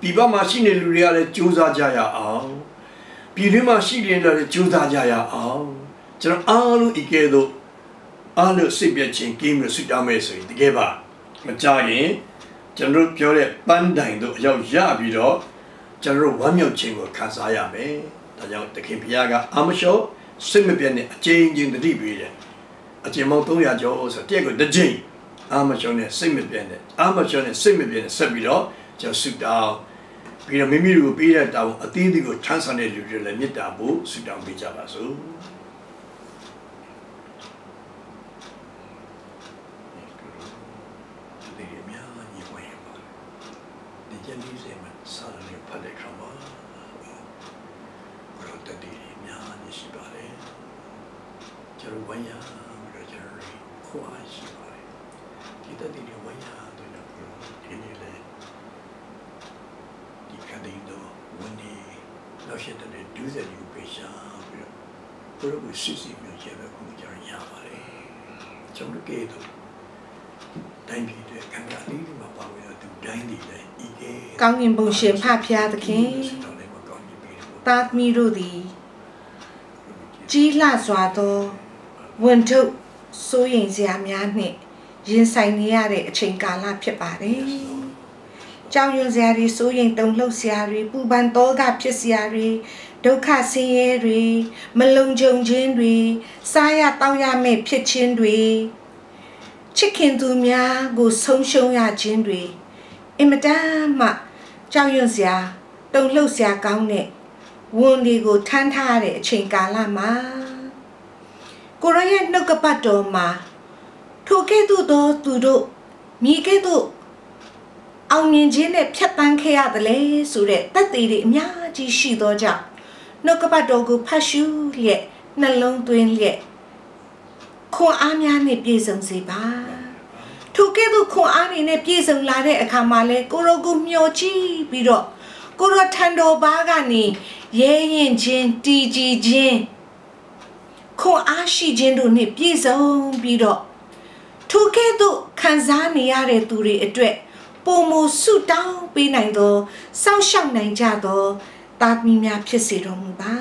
ဒီဘက်မှာရှိနေလူတွေကလည်းကြိုးစားကြရအောင်ပြည်တွင်းမှာရှိနေတဲ့လည်းကြိုးစားကြရအောင်ကျွန်တော်အားလုံးဤကဲ့သို့အားလုံးစိတ်ပြည့်ခြင်းကင်းလို့ဆုတောင်းမယ်ဆိုရင်တကယ်ပါမကြရင်ကျွန်တော်ပြောတဲ့ပန်းတိုင်တို့အရောက်ရပြီးတော့ကျွန်တော်ဝမ်းမြောက်ခြင်းကိုခံစားရမယ်ဒါကြောင့်တခင်ဘုရားကအာမလျှော့ စိတ်မပြတ်နဲ့အကျဉ်းချင်းတတိပေးတယ်အကျဉ်းပေါင်း300ကျော်ဆိုတည့်ကိုတစ်ချိန်အာမလျှော့နဲ့စိတ်မပြတ်နဲ့အာမလျှော့နဲ့စိတ်မပြတ်နဲ့ဆက်ပြီးတော့ကျွန်တော်ဆုတောင်းပြီးတော့မိမိတို့ကိုပေးတဲ့တာဝန်အသီးသီးကိုထမ်းဆောင်တဲ့လူတွေလည်းမေတ္တာဖို့ဆုတောင်းပေးကြပါစို့ဒီရမြာညီဝဲပါဒီကျန်ဒီစေမစာရဖတ်တဲ့ခါမှာ ဘုရားတတိရမြာညီရှိပါတယ်ကျွန်တော်ဝိုင်းရပြီးတော့ကျွန်တော်ခွာရှိပါတယ်ဒီတတိရဝိုင်းရတော့ဒီနေ့လေဒီကတိတော့ဝန်ဒီလောက်ရှိတဲ့ဒုစရိုက်ကိုပေးရှာပြီးတော့ဘုရားကိုစစ်စစ်မျိုးကျေပဲခုကျွန်တော်ရပါတယ်ကျွန်တော်ကဲတော့တိုင်းပြည်တဲ့ခံရလေးတွေမှာပါဝင်တော့သူတိုင်းတွေလည်းဤကဲကောင်းကင်ဘုံရှင်ဖဖျားသခင် တာသမီတို့သည်ကြီးလှစွာသောဝန်ထုတ်စိုးရင်စရာများနှင့်ရင်ဆိုင်နေရတဲ့အချိန်ကာလဖြစ်ပါတယ်။ကြောင်ရွံစရာတွေစိုးရင်တုန်လှုပ်စရာတွေပူပန်တောကဖြစ်စရာတွေဒုက္ခဆင်းရဲတွေမလုံခြုံခြင်းတွေစားရတောင်းရမဲ့ဖြစ်ခြင်းတွေချစ်ခင်သူများကိုဆုံးရှုံးရခြင်းတွေအင်မတန်မှကြောက်ရွံ့စရာတုန်လှုပ်စရာကောင်းတဲ့ ဝန်တွေကိုထမ်းထားရတဲ့အချိန်ကာလမှာကိုရရဲ့နှုတ်ကပတ်တော်မှာထိုကဲ့သို့သောသူတို့မိကဲ့သို့အောင်မြင်ခြင်းနဲ့ဖြတ်တန်းခဲ့ရတယ်လေဆိုတဲ့တသက်တွေအများကြီးရှိသောကြောင့်နှုတ်ကပတ်တော်ကိုဖတ်ရှုလျက်နှလုံးသွင်းလျက်ခွန်အားများနဲ့ပြည့်စုံစေပါထိုကဲ့သို့ခွန်အားနေနဲ့ပြည့်စုံလာတဲ့အခါမှာလဲကိုရောကိုမျှော်ကြည့်ပြီးတော့ကိုရောထန်တော်ဘာကနေ ရဲရင်ချင်းတီကြည်ချင်းခွန်အားရှိခြင်းတို့နဲ့ပြည့်စုံပြီးတော့ထိုကဲ့သို့ခံစားနေရတဲ့သူတွေအတွက်ပုံမဆုတောင်းပေးနိုင်သောစောင့်ရှောက်နိုင်ကြသောတာသမီများဖြစ်စေတော်မူပါ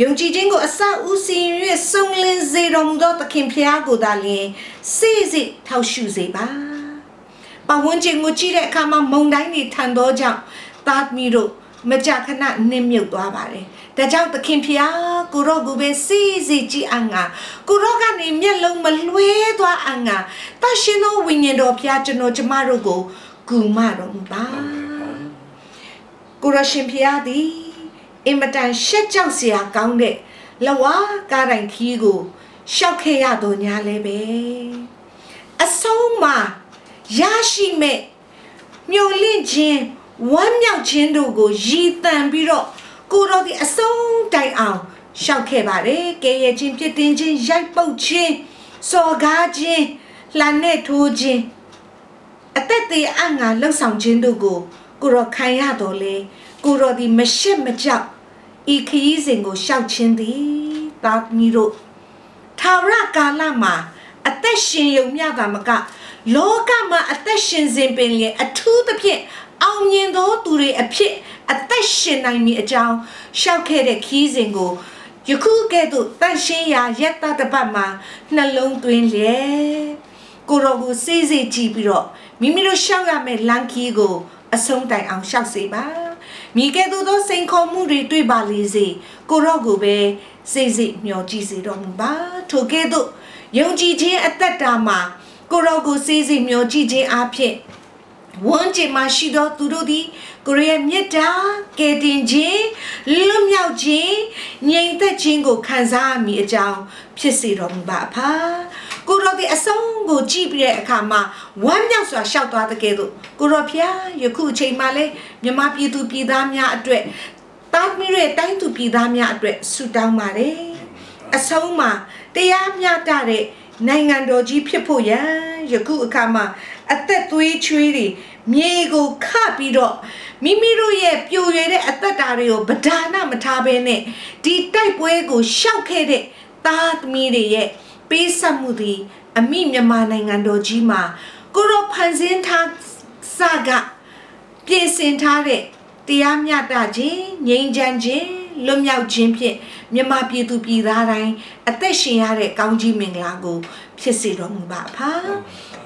ယုံကြည်ခြင်းကိုအစဦးစီး၍စုံလင်စေတော်မူသောသခင်ဖျားကိုသာလျှင်စိစိထောက်ရှုစေပါပဝန်းကျင်ကိုကြည့်တဲ့အခါမှာမုံတိုင်းတွေထန်သောကြောင့်တာသမီတို့ မကြခဏနစ်မြုပ်သွားပါတယ်။ဒါကြောင့်သခင်ဖျားကိုရောကိုပဲစီစီကြည့်အောင်ငါကိုရောကနေမျက်လုံးမလွှဲသွားအောင်ငါတရှင်သောဝိညာဉ်တော်ဖျားကျွန်တော်ကျမတို့ကိုကူမတော်မူပါ။ကိုရရှင်ဖျားသည်အင်မတန်ရှက်ကြောက်စရာကောင်းတဲ့လဝါကားတိုင်ခီးကိုရှောက်ခဲ့ရတော့ညာလဲပဲ။အဆုံးမှာရရှိမဲ့မျော်လင့်ခြင်း ဝမ်းမြောက်ခြင်းတို့ကိုရည်တန်ပြီးတော့ကိုတော်ဒီအဆုံးတိုင်အောင်ရှောက်ခဲ့ပါတယ်ကဲရဲ့ချင်းပြစ်တင်ခြင်းရိုက်ပုတ်ခြင်းစော်ကားခြင်းလှန်နဲ့ထိုးခြင်းအသက်သေးအငါလှုပ်ဆောင်ခြင်းတို့ကိုကိုတော်ခံရတော်လေကိုတော်ဒီမရှက်မကြောက်ဤခရီးစဉ်ကိုရှောက်ခြင်းသည်တာသမီတို့ထာဝရကာလမှာအသက်ရှင်ယုံမြတာမကလောကမှာအသက်ရှင်စဉ်ပင်လေအထူးသဖြင့် အောင်မြင်သောသူတွေအဖြစ်အသက်ရှင်နိုင်မည်အကြောင်းရှောက်ခဲ့တဲ့ခီးစဉ်ကိုယခုကဲ့သို့တန့်ရှင်းရာယက်တတပတ်မှာနှလုံးသွင်းလျက်ကိုရောကိုစေးစေးကြည့်ပြီးတော့မိမိတို့ရှောက်ရမယ့်လမ်းခီးကိုအဆုံးတိုင်အောင်ရှောက်စေပါမိကဲ့သို့သောစိန်ခေါ်မှုတွေတွေ့ပါလေစေကိုရောကိုပဲစေးစေးမျှော်ကြည့်စေတော်မူပါထိုကဲ့သို့ယုံကြည်ခြင်းအသက်တာမှာကိုရောကိုစေးစေးမျှော်ကြည့်ခြင်းအဖြစ် ဝန်းကျင်မှာရှိသောသူတို့သည်ကိုရီးယားမြတ်တာကယ်တင်ခြင်းလွတ်မြောက်ခြင်းငြိမ်သက်ခြင်းကိုခံစားမိအကြောင်းဖြစ်စေတော်မူပါအဖာကိုရောဒီအဆုံးကိုကြည့်ပြီးတဲ့အခါမှာဝမ်းမြောက်စွာရှောက်သွားတဲ့ကဲ့သို့ကိုရောဖျားယခုအချိန်မှလဲမြမပြည်သူပြည်သားများအတွက်တာသမီးရဲ့တိုင်းသူပြည်သားများအတွက်ဆုတောင်းပါတယ်အဆုံးမှာတရားမျှတတဲ့နိုင်ငံတော်ကြီးဖြစ်ဖို့ရန်ယခုအခါမှာ အသက်သွေးချွေးတွေမြေကိုခပြီးတော့မိမိတို့ရဲ့ပြိုရွယ်တဲ့အသက်တာတွေကိုဗဒါနမထားဘဲနဲ့ဒီတိုက်ပွဲကိုရှောက်ခဲ့တဲ့သားသမီးတွေရဲ့ပေးဆက်မှုသည်အမိမြန်မာနိုင်ငံတော်ကြီးမှာကိုရောဖန်ဆင်းထားစကပြင်ဆင်ထားတဲ့တရားမျှတခြင်းငြိမ်းချမ်းခြင်းလွတ်မြောက်ခြင်းဖြင့်မြန်မာပြည်သူပြည်သားတိုင်းအသက်ရှင်ရတဲ့ကောင်းကြီးမင်္ဂလာကို ဖြစ်စေတော်မူပါဖာ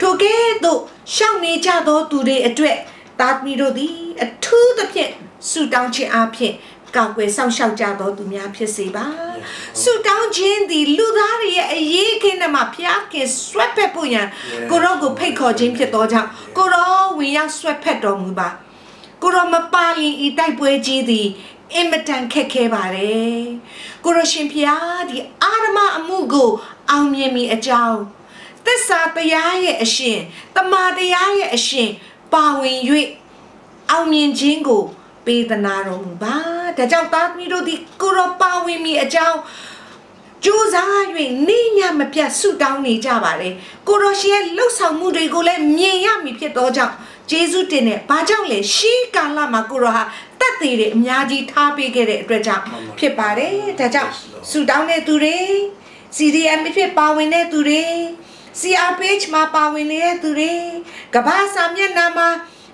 ထိုကဲ့သို့ရှောက်နေကြသောသူတွေအတွက်သားသမီးတို့သည် အထူးသဖြင့်ဆုတောင်းခြင်းအပြင်ကောက်ွယ်ဆောင်ရှောက်ကြသောသူများဖြစ်စေပါဆုတောင်းခြင်းသည်လူသားတွေရဲ့အရေးခင်းထဲမှာဖျားခင်ဆွဲဖက်ဖို့ရန်ကိုရောကိုဖိတ်ခေါ်ခြင်းဖြစ်သောကြောင့်ကိုရောဝင်ရောက်ဆွဲဖက်တော်မူပါကိုရောမပါရင်ဤတိုက်ပွဲကြီးသည်အင်မတန်ခက်ခဲပါတယ်ကိုရရှင်ဖျားဒီအာရမအမှုကိုအောင်မြင်မိအကြောင်း သစ္စာတရားရဲ့အရှင်တမာတရားရဲ့အရှင်ပါဝင်၍အောင်မြင်ခြင်းကိုပေးသနာတော်မူပါဒါကြောင့်သားသမီးတို့ဒီကိုရောပါဝင်မိအကြောင်းကြိုးစား၍နေညမပြတ်ဆုတောင်းနေကြပါလေကိုရောရှင်ရဲ့လှုပ်ဆောင်မှုတွေကိုလည်းမြင်ရမည်ဖြစ်သောကြောင့်ဂျေဇုတင်နဲ့ဘာကြောင့်လဲရှေးကာလမှာကိုရောဟာတက်သေးတယ်အများကြီးထားပေးခဲ့တဲ့အတွက်ကြောင့်ဖြစ်ပါတယ်ဒါကြောင့်ဆုတောင်းတဲ့သူတွေ CDM ဖြစ်ပါဝင်တဲ့သူတွေ CR page မှာပါဝင်နေတဲ့သူတွေကဘာစာမျက်နှာမှာ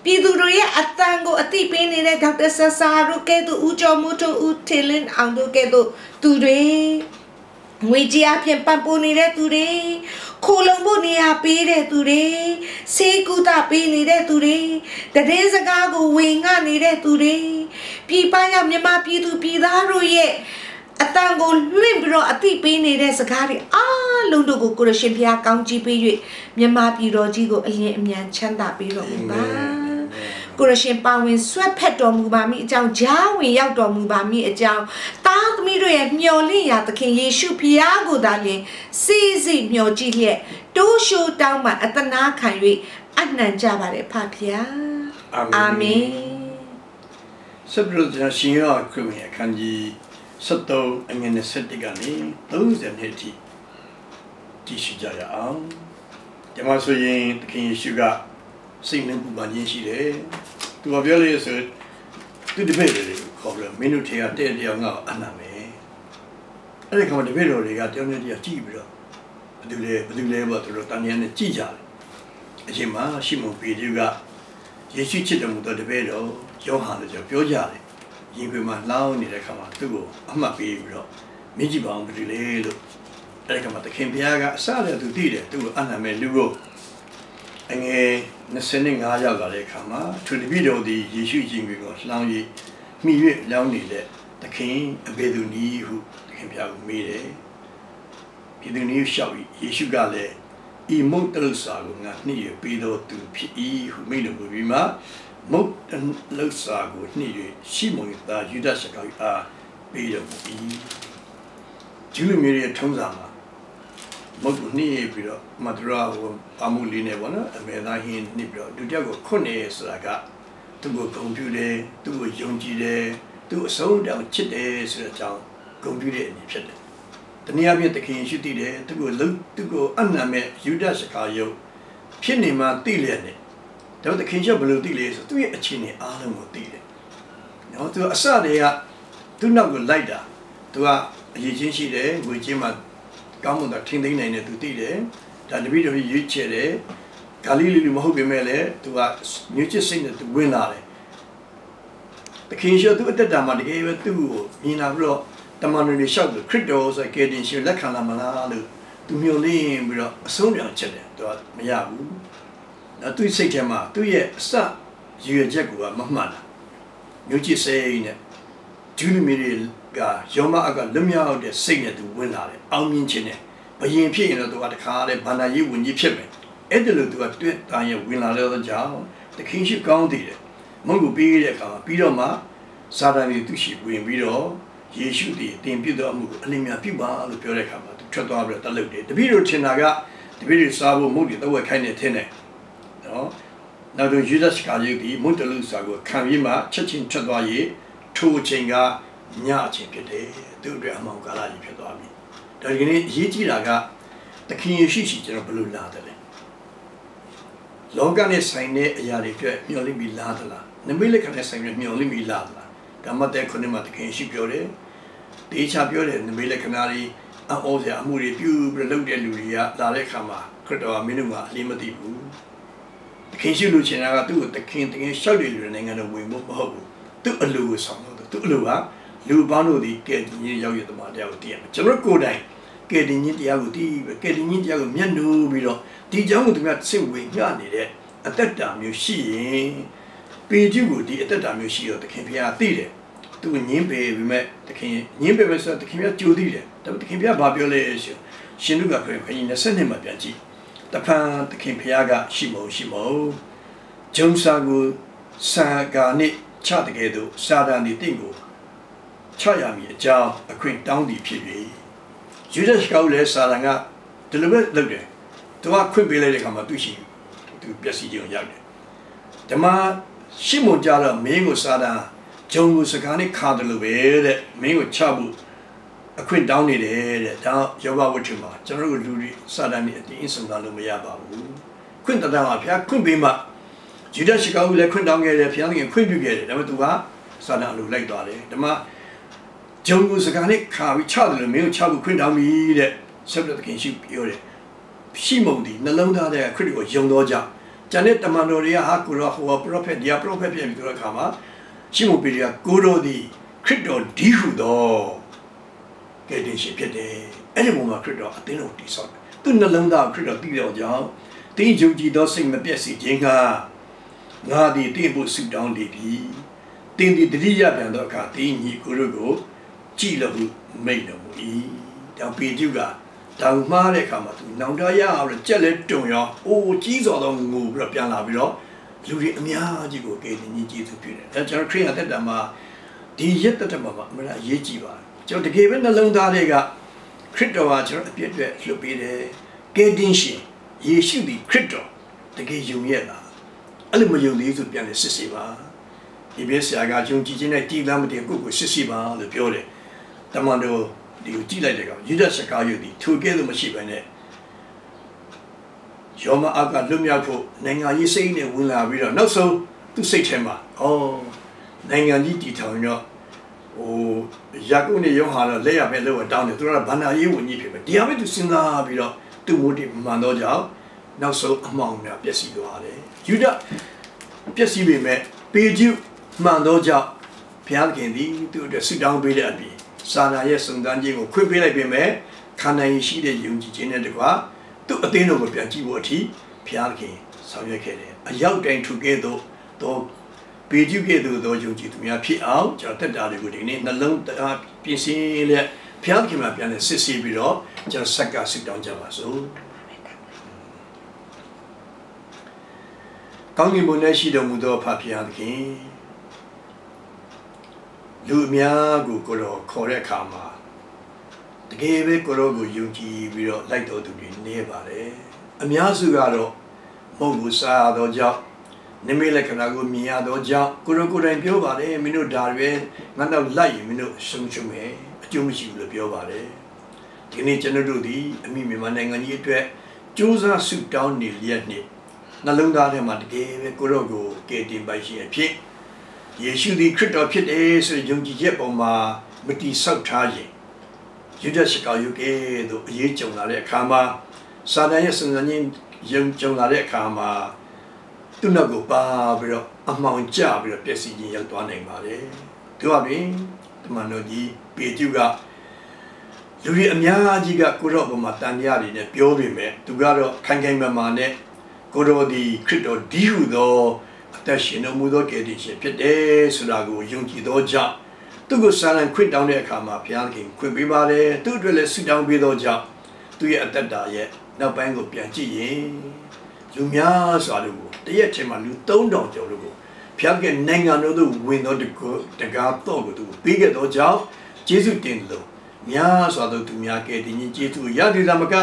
ပြည်သူတို့ရဲ့အတန်ကိုအသိပေးနေတဲ့ဒေါက်တာဆဆာတို့ကဲ့သို့ဦးကျော်မိုးတို့ဦးထေလင်းအောင်တို့ကဲ့သို့သူတွေငွေကြေးအပြင်ပံ့ပိုးနေတဲ့သူတွေခိုလုံဖို့နေရာပေးတဲ့သူတွေစေကူတာပေးနေတဲ့သူတွေတည်င်းစကားကိုဝင်ငှနေတဲ့သူတွေပြည်ပရောက်မြန်မာပြည်သူပြည်သားတို့ရဲ့ အတန်ကိုလွင့်ပြီးတော့အသိပေးနေတဲ့စကားတွေအားလုံးတို့ကိုကိုရရှင်ဖျားကောင်းကြီးပေး၍မြန်မာပြည်တော်ကြီးကိုအလင်းအမြန်ချမ်းသာပေးတော်မူပါကိုရရှင်ပါဝင်ဆွတ်ဖက်တော်မူပါမိအကြောင်းဂျားဝင်ရောက်တော်မူပါမိအကြောင်းတားသမီးတို့ရဲ့မျော်လင့်ရာသခင်ယေရှုဖျားကိုသာလျှင်စီစီမျော်ကြည့်လျက်တိုးရှိုးတောင်းမှအတနာခံ၍အနှံကြပါတယ်ဖဖျားအာမင်ဆက်ပြီးတော့ကျွန်တော်ရှင်ရောခရစ်ဝင်အခန်းကြီး 73အငယ်21ကနေ30နှစ်ထိကြည့်ရှိကြရအောင်ဒီမှာဆိုရင်သခင်ယေရှုကစိတ်နှံပူပန်ခြင်းရှိတယ်သူကပြောလို့ဆိုသူတပည့်တွေကိုခေါ်ပြီးတော့မင်းတို့ထေကတဲ့တရားငါ့ကိုအနာမယ်အဲ့ဒီကောင်တပည့်တော်တွေကတယောက်နဲ့တယောက်ကြည့်ပြီးတော့ဘယ်သူလဲဘယ်သူလဲပေါ့သူတို့တန်ရန်နဲ့ကြည့်ကြတယ်အချိန်မှာရှီမုန်ပေတရုကယေရှုချစ်တော်မူသောတပည့်တော်ယောဟန်တို့ကြောင့်ပြောကြတယ် ရင်ခွေမှာလောင်းနေတဲ့ခါမှာသူ့ကိုအမှတ်ပေးပြီးတော့မြင့်ကြည့်ပါအောင်ဘယ်လိုလဲလို့အဲ့ဒီခါမှာသခင်ဘုရားကအစတဲ့သူသိတယ်သူ့ကိုအနံမဲ့လူကိုအငယ်25ရောက်လာတဲ့အခါမှာသူတပည့်တော်သည်ယေရှုရှင်ကိုလှောင်း၍မိ၍လောင်းနေတဲ့သခင်အဘယ်သူနည်းဟုသခင်ဘုရားကိုမေးတယ်ပြည်သူနည်းလျှောက်၍ယေရှုကလည်းဤမုတ်တလုစာကိုငါနှိရပေးတော်သူဖြစ်၏ဟုမိန့်လို့ပြီးမှ မုတ်လုစာကိုနှိရရှိမုန်သားယူဒရှကောက်အားပေးတော်မူ၏ဂျူးလူမျိုးရဲ့ထုံးစံမှာမုတ်ကိုနှိရပြီးတော့မဒရာဟိုအမှုလေးနဲ့ပေါ့နော်အမေသားဟင်းနှိပြီးတော့ဒုတိယကိုခွနေဆိုတာကသူ့ကိုဂုဏ်ပြုတယ်သူ့ကိုယုံကြည်တယ်သူ့အဆုံးတောင်ချစ်တယ်ဆိုတဲ့အကြောင်းဂုဏ်ပြုတဲ့အနေဖြစ်တယ်တနည်းအားဖြင့်သခင်ရှိတည်တယ်သူ့ကိုလှုပ်သူ့ကိုအနံမဲ့ယူဒရှကာယုဖြစ်နေမှသိလျက်နဲ့ တော့သခင်ရှော့ဘယ်လိုသိလဲဆိုသူ့ရဲ့အခြေအနေအားလုံးကိုသိတယ်နော်သူအစတည်းကသူ့နောက်ကိုလိုက်တာသူကအရေးချင်းရှိတယ်ငွေချင်းမှာကောင်းမွန်တာထင်းသိမ်းနိုင်တယ်သူသိတယ်ဒါတပည့်တော်ရွေးချယ်တယ်ဂါလိလိလူမဟုတ်ပေမဲ့လည်းသူကညှစ်ချစ်စိတ်နဲ့သူဝင်လာတယ်သခင်ရှော့သူအတက်တာမှာတကယ်ပဲသူ့ကိုမြင်လာပြီးတော့တမန်တော်တွေလျှောက်လို့ခရစ်တော်ဆိုကယ်တင်ရှင်လက်ခံလာမလားလို့သူမျှော်လင့်ပြီးတော့အဆုံးပြောင်ချက်တယ်သူကမရဘူးနော် သူ့စိတ်ထဲမှာသူ့ရဲ့အစရည်ရွယ်ချက်ကမမှန်တာမျိုးချစ်စိတ်နဲ့ဂျူးလူမျိုးတွေကယောမအကလွမြောက်တဲ့စိတ်နဲ့သူဝင်လာတယ်အောင်မြင်ခြင်းနဲ့ဘယင်ဖြစ်ရင်တော့သူကတခါလေဘာသာရေးဝင်ကြီးဖြစ်မယ်အဲ့ဒါလို့သူကတွေ့တာရဲ့ဝင်လာတဲ့ကြောင့်သခင်ရှိကောင်းတည်တယ်မုန်းကိုပြီးတဲ့အခါမှာပြီးတော့မှစာတန်ကြီးသူရှိဝင်ပြီးတော့ယေရှုတည်တင်ပြတော်မူကိုအလင်းများပြုပါလို့ပြောတဲ့အခါမှာသူထွက်သွားပြီးတော့တက်လုပ်တယ်တပည့်တို့ထင်တာကတပည့်တွေစားဖို့မုတ်တွေတော့ဝက်ခိုင်းနေထင်တယ် နော်နောက်တော့ယူဒတ်ကာယုဒီမုတ်တလူစာကိုခံပြီးမှချက်ချင်းထွက်သွားရေးထိုအချိန်ကညအချိန်ဖြစ်တယ်သူ့အတွက်အမှောင်ကာလကြီးဖြစ်သွားပြီဒါဒီကနေ့အရေးကြီးတာကသခင်ယေရှုရှိကျွန်တော်ဘယ်လိုလာတယ်လဲလောကနဲ့ဆိုင်တဲ့အရာတွေအတွက်မျှော်လင့်ပြီးလာသလားနမိတ်လက္ခဏာဆိုင်တဲ့မျှော်လင့်ပြီးလာသလားဒါမှတဲ့ခုနှစ်မှာသခင်ရှိပြောတယ်တေချာပြောတယ်နမိတ်လက္ခဏာတွေအောစရာအမှုတွေပြုပြီးလုပ်တဲ့လူတွေကလာတဲ့အခါမှာခရစ်တော်ကမင်းတို့ကအလေးမသိဘူး တခင်ရှိလို့ချင်တာကသူ့ကိုတခင်တခင်ရှောက်ရည်လူနိုင်ငံတော်ဝင်ဖို့မဟုတ်ဘူးသူ့အလိုကိုဆောင်လို့သူ့အလိုကလူပေါင်းတို့ဒီကဲတင်ကြီးရောက်ရတဲ့မှာတရားကိုသိရမယ်ကျွန်တော်ကိုယ်တိုင်ကဲတင်ကြီးတရားကိုသိပဲကဲတင်ကြီးတရားကိုမျက်နှာပြီးတော့ဒီအကြောင်းကိုသူများစိတ်ဝင်ကြနေတဲ့အတ္တတာမျိုးရှိရင်ပေကျုကိုဒီအတ္တတာမျိုးရှိတော့တခင်ဖရာသိတယ်သူငင်းပေပြီမဲ့တခင်ငင်းပေမဲ့ဆိုတော့တခင်ဖရာကြိုသိတယ်ဒါပေမဲ့တခင်ဖရာဘာပြောလဲရှင်ရှင်တို့ကခရင်ခရင်နဲ့ဆက်နှစ်မှာပြန်ကြည့် တဖန်သခင်ဖျားကရှိမုံရှိမုံဂျုံစာကိုဆာကာနစ်ချတဲ့ကဲ့သို့စာဒန်ဒီတင့်ကိုချရမည်အကြောင်းအခွင့်တောင်းသည်ဖြစ်၍ယူဒရှ်ကောလည်းစာဒန်ကဒီလိုပဲလုပ်တယ်သူကခွင့်ပေးလိုက်တဲ့အခါမှာသူရှိသူပျက်စီးခြင်းရောက်တယ်ဓမ္မရှိမွန်ကြတော့မင်းကိုစာဒန်ဂျုံကိုစကားနဲ့ခါတယ်လို့ပဲတဲ့မင်းကိုချဖို့ အခွင့်တောင်းနေတယ်တဲ့ဒါယောဘဝတ္ထုမှာကျွန်တော်တို့လူတွေစာဒန်နဲ့အတင်းအစုံတာလို့မရပါဘူးခွင့်တတမှာဖျားခွင့်ပေးမှဂျူဒရှ်ကောလည်းခွင့်တောင်းခဲ့တယ်ဖျားသခင်ခွင့်ပြုခဲ့တယ်ဒါပေမဲ့သူကစာဒန်အလိုလိုက်သွားတယ်ဓမ္မဂျုံကိုစကားနဲ့ခါပြီးချတယ်လို့မင်းကိုချဖို့ခွင့်တောင်းပြီတဲ့ဆက်ပြီးသခင်ရှိပြောတယ်ရှိမုံဒီနှလုံးသားတဲ့ခရစ်ကိုယုံတော့ကြကျန်တဲ့တမန်တော်တွေကဟာကိုရောဟိုပရောဖက်ဒီယာပရောဖက်ဖြစ်ပြီးတော့အခါမှာရှိမုံပေတွေကကိုရောဒီခရစ်တော်ဒီဟုသော ကယ်တင်ရှင်ဖြစ်တယ်အဲ့ဒီပုံမှာခရစ်တော်အသင်းတော်တည်ဆောက်တယ်သူနှလုံးသားခရစ်တော်တည်တော်ကြောင့်တင်းယုံကြည်သောစိတ်မပြည့်စေခြင်းကငါသည်တင့်ဖို့ဆုတောင်းနေပြီတင်းဒီတတိယပြန်တော့အခါတင်းညီကိုတို့ကိုကြည်လို့မိတ်တော်မူ၏တောင်ပေကျုကတောင်မှားတဲ့အခါမှာသူနောင်တရအောင်ကြက်လဲတုံရောအိုးကြီးစွာသောငိုပြီးတော့ပြန်လာပြီးတော့လူတွေအများကြီးကိုကယ်တင်ကြီးကျေးဇူးပြုတယ်အဲကျွန်တော်ခရိယသက်တာမှာဒီရက်သက်တာမှာအမှန်အရေးကြီးပါတယ် ကျွန်တော်တကယ်ပဲနှလုံးသားတွေကခရစ်တော်ဟာကျွန်တော်အပြည့်အတွက်လွတ်ပေးတယ်ကယ်တင်ရှင်ယေရှုသည်ခရစ်တော်တကယ်ယုံရဲ့လားအဲ့လိုမယုံသေးဆိုပြန်လေစစ်စစ်ပါဒီပြဆရာကယုံကြည်ခြင်းနဲ့တည်လာမတဲ့ကိုကိုစစ်စစ်ပါလို့ပြောတယ်တမန်တော်ဒီကိုကြည့်လိုက်တဲ့ကောင်ယူဒတ်စကားယူသည်ထိုကဲ့သို့မရှိဘဲနဲ့ယောမအကလွတ်မြောက်ဖို့နိုင်ငံကြီးစိတ်နဲ့ဝင်လာပြီးတော့နောက်ဆုံးသူ့စိတ်ထဲမှာဩနိုင်ငံကြီးတည်ထောင်ရော ဟိုယာကုနဲ့ယောဟာတော့လက်ရပဲလောက်တောင်းတယ်သူကဗန္နာရေးဝင်ကြီးဖြစ်မယ်ဒီဟာပဲသူစဉ်းစားပြီးတော့သူ့မိုးတိမှန်တော့ကြောင့်နောက်ဆုံးအမှောင်များပျက်စီးသွားတယ်ယူဒပျက်စီးပေမဲ့ပေကျုမှန်တော့ကြောင့်ဘုရားခင်သည်သူ့အတွက်ဆုတောင်းပေးတဲ့အပြင်စာနာရဲ့စုံစမ်းခြင်းကိုခွင့်ပေးလိုက်ပေမဲ့ခန္ဓာရင်ရှိတဲ့ယုံကြည်ခြင်းနဲ့တကွာသူ့အသင်းတော်ကိုပြန်ကြည့်ဖို့အထိဘုရားခင်ဆောင်ရွက်ခဲ့တယ်အရောက်တိုင်းထူခဲ့သောတော့ ပေကျုကဲ့သို့သောယုံကြည်သူများဖြစ်အောင်ကျွန်တော်တက်တာတွေကိုဒီနေ့နှလုံးသားပြင်ဆင်လက်ဘုရားခင်မှာပြန်လဲစစ်ဆေးပြီးတော့ကျွန်တော်ဆက်ကဆုတောင်းကြပါစို့ကောင်းကင်ဘုံ၌ရှိတော်မူသောဖဖျားသခင်လူအများကိုကိုတော်ခေါ်တဲ့အခါမှာတကယ်ပဲကိုတော်ကိုယုံကြည်ပြီးတော့လိုက်တော်သူတွေနေပါတယ်အများစုကတော့မဟုတ်ဘူးစားတော့ကြောင့် နိမိတ်လက္ခဏာကိုမြင်ရတော့ကြောင့်ကိုတော်ကိုယ်တိုင်ပြောပါတယ်မင်းတို့ဒါတွေငါတော့လိုက်ရင်မင်းတို့ရှုံးရှုံးမယ်အကျိုးမရှိဘူးလို့ပြောပါတယ်ဒီနေ့ကျွန်တော်တို့ဒီအမိမြန်မာနိုင်ငံကြီးအတွက်စူးစမ်းဆုတောင်းနေလျက်နဲ့နှလုံးသားထဲမှာတကယ်ပဲကိုတော်ကိုကယ်တင်ပိုက်ရှင်အဖြစ်ယေရှုသည်ခရစ်တော်ဖြစ်တယ်ဆိုတဲ့ယုံကြည်ချက်ပေါ်မှာမတိဆောက်ထားရင်ယူဒရှကာယုကဲတို့အရေးကြုံလာတဲ့အခါမှာစာတန်ရဲ့စံစံချင်းယုံကြုံလာတဲ့အခါမှာ သူ့နောက်ကိုပါပြီးတော့အမှောင်ကျပြီးတော့ပျက်စီးခြင်းရောက်သွားနိုင်ပါတယ်။သူကပင်တမန်တော်ကြီးပေကျုကလူတွေအများကြီးကကိုရော့ဘုံမှာတန်တရားတွေနဲ့ပြောပေမဲ့သူကတော့ခိုင်ခိုင်မာမာနဲ့ကိုရောဒီခရစ်တော်ဒီဟုသောအသက်ရှင်တော်မူသောကယ်တင်ရှင်ဖြစ်တယ်ဆိုတာကိုယုံကြည်သောကြောင့်သူ့ကိုစာလံခွင့်တောင်းတဲ့အခါမှာဘုရားခင်ခွင့်ပေးပါတယ်သူ့အတွက်လည်းဆုတောင်းပေးသောကြောင့်သူရဲ့အသက်တာရဲ့နောက်ပိုင်းကိုပြန်ကြည့်ရင်လူများစွာတို့ကို တရက်ချင်းမှာလူ3000ကျော်တို့ကိုဘုရားကနိုင်ငံတော်သို့ဝင်တော်တကူတကားတော့ကိုသူပေးခဲ့သောကြောင့်ယေရှုတင်လို့များစွာသောသူများကဲတင်ကြီးယေရှုရသည်သမက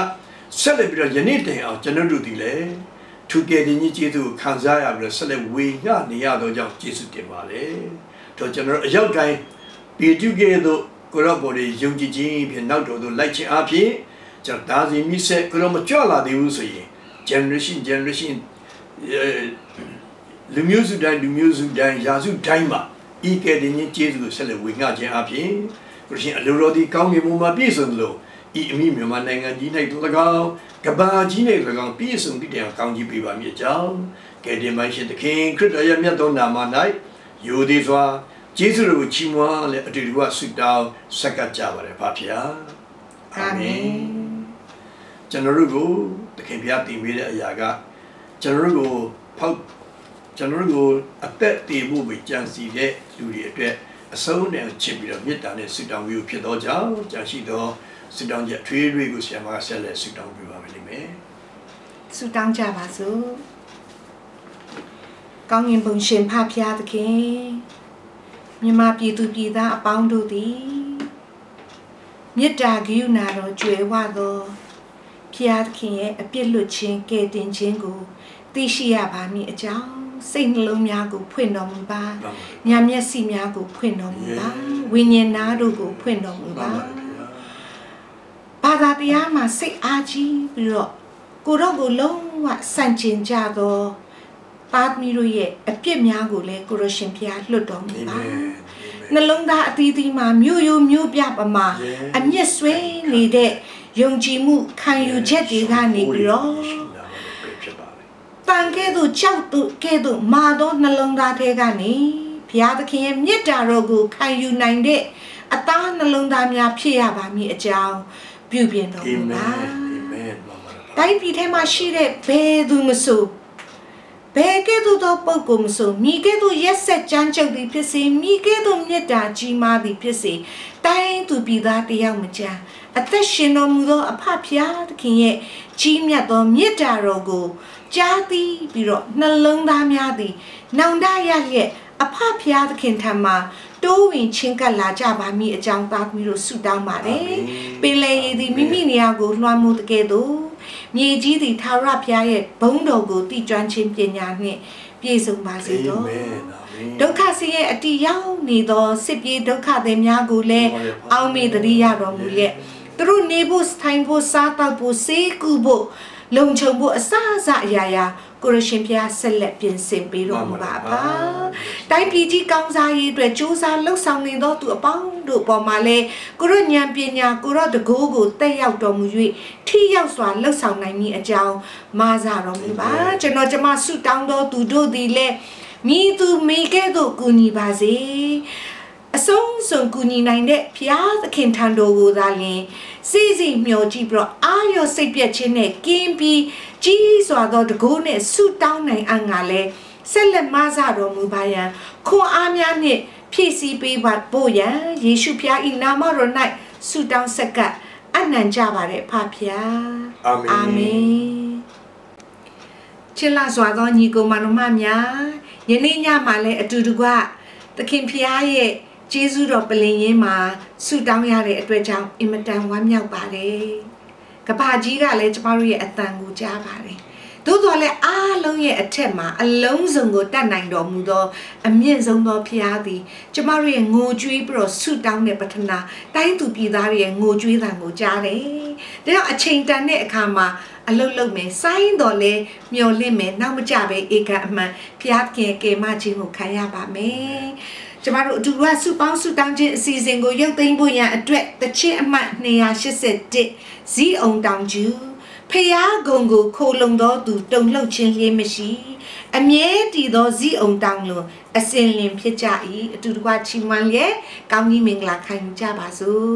ဆက်လက်ပြီးတော့ယနေ့တိုင်အောင်ကျွန်တော်တို့ဒီလေထူကဲတင်ကြီးယေရှုခံစားရပြီးတော့ဆက်လက်ဝေငှနေရသောကြောင့်ယေရှုတင်ပါလေထတော့ကျွန်တော်အရောက်တိုင်းပြည်သူကဲ့သို့ကိုရောဘော်တွေယုံကြည်ခြင်းဖြင့်နောက်တော်သို့လိုက်ခြင်းအပြင်ကျွန်တော်ဒါစီမိဆက်ကိုရောမကြွလာသေးဘူးဆိုရင် generation generation လူမျိုးစုတိုင်းလူမျိုးစုတိုင်းယာစုတိုင်းမှာဤကဲ့တင်ခြင်းကျေးဇူးကိုဆက်လက်ဝေငှခြင်းအပြင်ခရစ်ယာန်အလိုတော်သည်ကောင်းကင်ဘုံမှာပြည့်စုံသလိုဤအမိမြန်မာနိုင်ငံကြီး၌တို့၎င်းကဘာကြီး၌၎င်းပြည့်စုံတည်တဲ့အကောင်းကြီးပေးပါမည်အကြောင်းကဲ့တင်ပါရှင်သခင်ခရစ်တော်ရဲ့မြတ်သောနာမ၌ယိုသည်စွာကျေးဇူးတော်ကိုချီးမွမ်းလက်အတူတူဆုတောင်းဆက်ကပ်ကြပါရပါဖျာအာမင်ကျွန်တော်တို့ကိုသခင်ဘုရားတင်ပေးတဲ့အရာက ကျွန်တော်တို့ကိုဖောက်ကျွန်တော်တို့ကိုအသက်တည်ဖို့ပဲကြံစီတဲ့လူတွေအတွက်အဆုံးနဲ့ချစ်ပြီးတော့မေတ္တာနဲ့ဆုတောင်းပြီးဖြစ်တော့ကြောင်းကြာရှိသောဆုတောင်းချက်ထွေးထွေးကိုဆရာမကဆက်လက်ဆုတောင်းပြပါမယ်လိမ့်မယ်ဆုတောင်းကြပါစို့ကောင်းရင်ပုံရှင်ဖဖျားသခင်မြမပြည်သူပြည်သားအပေါင်းတို့သည်မေတ္တာဂိယူနာတော်ကြွယ်ဝသောဖျားသခင်ရဲ့အပြစ်လွတ်ခြင်းကယ်တင်ခြင်းကို သိရှိရပါမည်အကြောင်းစိတ်နှလုံးများကိုဖွင့်တော်မူပါညာမျက်စိများကိုဖွင့်တော်မူပါဝိညာဉ်သားတို့ကိုဖွင့်တော်မူပါဘာသာတရားမှာစိတ်အားကြီးပြီးတော့ကိုတော့ကိုလုံးဝစန့်ကျင်ကြသောသားသမီးတို့ရဲ့အပြစ်များကိုလည်းကိုရရှင်ဖျားလွတ်တော်မူပါနှလုံးသားအသီးသီးမှာမြို့ရိုးမြို့ပြပမာအမျက်ဆွေးနေတဲ့ယုံကြည်မှုခံယူချက်တွေကနေပြီးတော့ တန်ကဲ့သို့ကြောက်သူကဲ့သို့မာသောနှလုံးသားထဲကနေဘုရားသခင်ရဲ့မေတ္တာတော်ကိုခံယူနိုင်တဲ့အသားနှလုံးသားများဖြစ်ရပါမည်အကြောင်းပြုပြင်တော်မူပါအာမင်တိုင်းပြည်ထဲမှာရှိတဲ့ဘယ်သူမဆိုဘယ်ကဲ့သို့သောပုဂ္ဂိုလ်မဆိုမိကဲ့သို့ရက်ဆက်ကြမ်းကြုတ်သည်ဖြစ်စေမိကဲ့သို့မေတ္တာကြီးမားသည်ဖြစ်စေတိုင်းသူပြည်သားတယောက်မကြမ်းအသက်ရှင်တော်မူသောအဖဖျားသခင်ရဲ့ကြီးမြတ်သောမေတ္တာတော်ကို ကြားသိပြီးတော့နှလုံးသားများသည်နောင်တရလျက်အဖဖျားသခင်ထံမှာတိုးဝင်ချင်းကပ်လာကြပါမည်အကြောင်းသားသမီးတို့ဆုတောင်းပါတယ်ပင်လေရည်သည်မိမိနေရာကိုလွှမ်းမိုးတကယ်သို့မြေကြီးသည်သာရဖျားရဲ့ဘုန်းတော်ကိုတည်ကျွမ်းခြင်းပညာနှင့်ပြည့်စုံပါစေသောဒုက္ခဆင်းရဲအတိရောက်နေသောစစ်ပြေးဒုက္ခတွေများကိုလည်းအောက်မေ့တရိရတော်မူလျက်သူတို့နေဖို့ထိုင်ဖို့စားတောက်ဖို့စေးကူဖို့ လုံခြုံဖို့အစအစအရာရာကိုရရှင်ဖျားဆက်လက်ပြင်ဆင်ပေးတော်မူပါပါတိုင်းပြည်ကြီးကောင်းစားရေးအတွက်စူးစမ်းလှုပ်ဆောင်နေသောသူအပေါင်းတို့ပေါ်မှာလဲကိုရဉာဏ်ပညာကိုရတကိုးကိုတက်ရောက်တော်မူ၍ထိရောက်စွာလှုပ်ဆောင်နိုင်မည်အကြောင်းမာစာတော်မူပါကျွန်တော်ကျမဆုတောင်းတော်သူတို့သည်လဲမိသူမိကဲ့သို့ကူညီပါစေ အဆုံးစွန်ကူညီနိုင်တဲ့ဘုရားသခင်ထံတော်ကိုသာလျှင်စီစီမျောကြည့်ပြီးတော့အာရောစိတ်ပြက်ခြင်းနဲ့ကင်းပြီးကြီးစွာသောတကုနဲ့ဆုတောင်းနိုင်အံ့ငါလဲဆက်လက်မဆတော်မူပါယံခွန်အားများနှင့်ဖြည့်ဆည်းပေးပါဖို့ယံယေရှုဖျား၏နာမတော်၌ဆုတောင်းဆက်ကအနံ့ကြပါတဲ့ဖဖျားအာမင်အာမင်ချစ်လာစွာသောညီကိုမတော်မများယနေ့ညမှာလည်းအတူတကွသခင်ဖျားရဲ့ ကျေးဇူးတော်ပလင်ရင်းမှာဆုတောင်းရတဲ့အတွက်ကြောင့်အင်မတန်ဝမ်းမြောက်ပါတယ်။ကဘာကြီးကလည်းကျမတို့ရဲ့အတန်ကိုကြားပါတယ်။သို့တော်လည်းအားလုံးရဲ့အထက်မှာအလုံးစုံကိုတတ်နိုင်တော်မူသောအမြင့်ဆုံးသောဖရာသည်ကျမတို့ရဲ့ငိုကြွေးပြီးတော့ဆုတောင်းတဲ့ပထနာတိုင်းသူပြည်သားတွေရဲ့ငိုကြွေးသံကိုကြားတယ်။ဒါကြောင့်အချိန်တန်တဲ့အခါမှာအလုတ်လုတ်မယ်စိုင်းတော်လဲမျော်လင့်မယ်နောက်မကြပဲဧကအမှန်ဖျားခင်ကေမခြင်းကိုခံရပါမယ်။ ကျမတို့အတူတူစုပေါင်းစုတောင်းခြင်းအစီအစဉ်ကိုရုပ်သိမ်းဖို့ရန်အတွက်တချင်းအမှတ်281ဇီးအောင်တောင်ကျူဖျားဂုံကိုခိုလုံသောသူတုံလှုပ်ခြင်းလေးမရှိ အမြဲတည်သောဇီးအောင်တောင်လိုအစင်လင်ဖြစ်ကြ၏အတူတကွချီးမွမ်းလျက်ကောင်းကြီးမင်္ဂလာခံယူကြပါစို့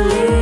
အ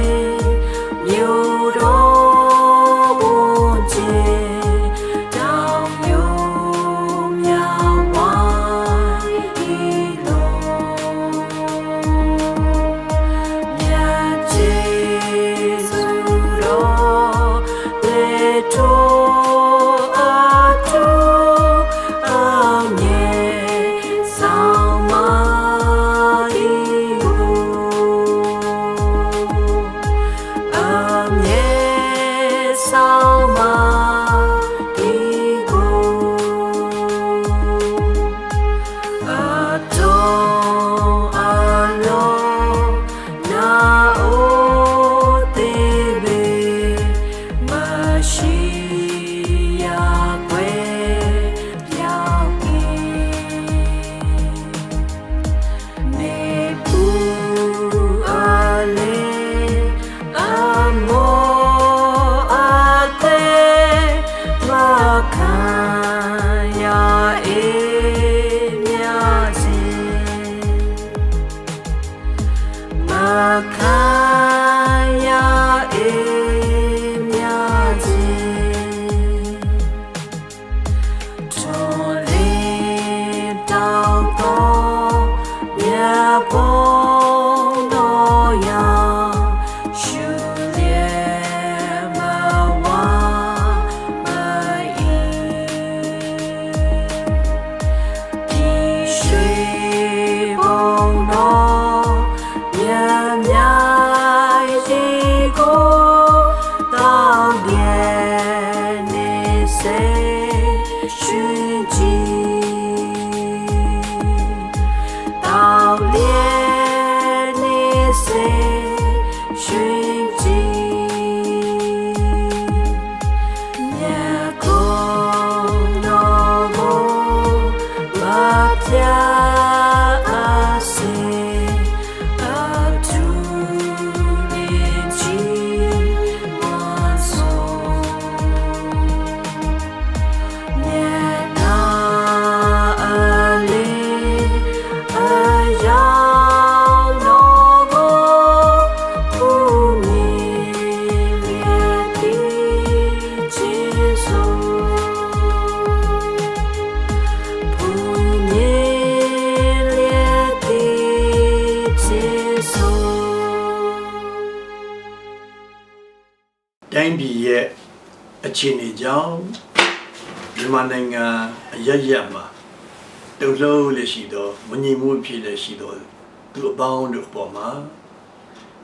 သောသူအပေါင်းတို့အပေါ်မှာ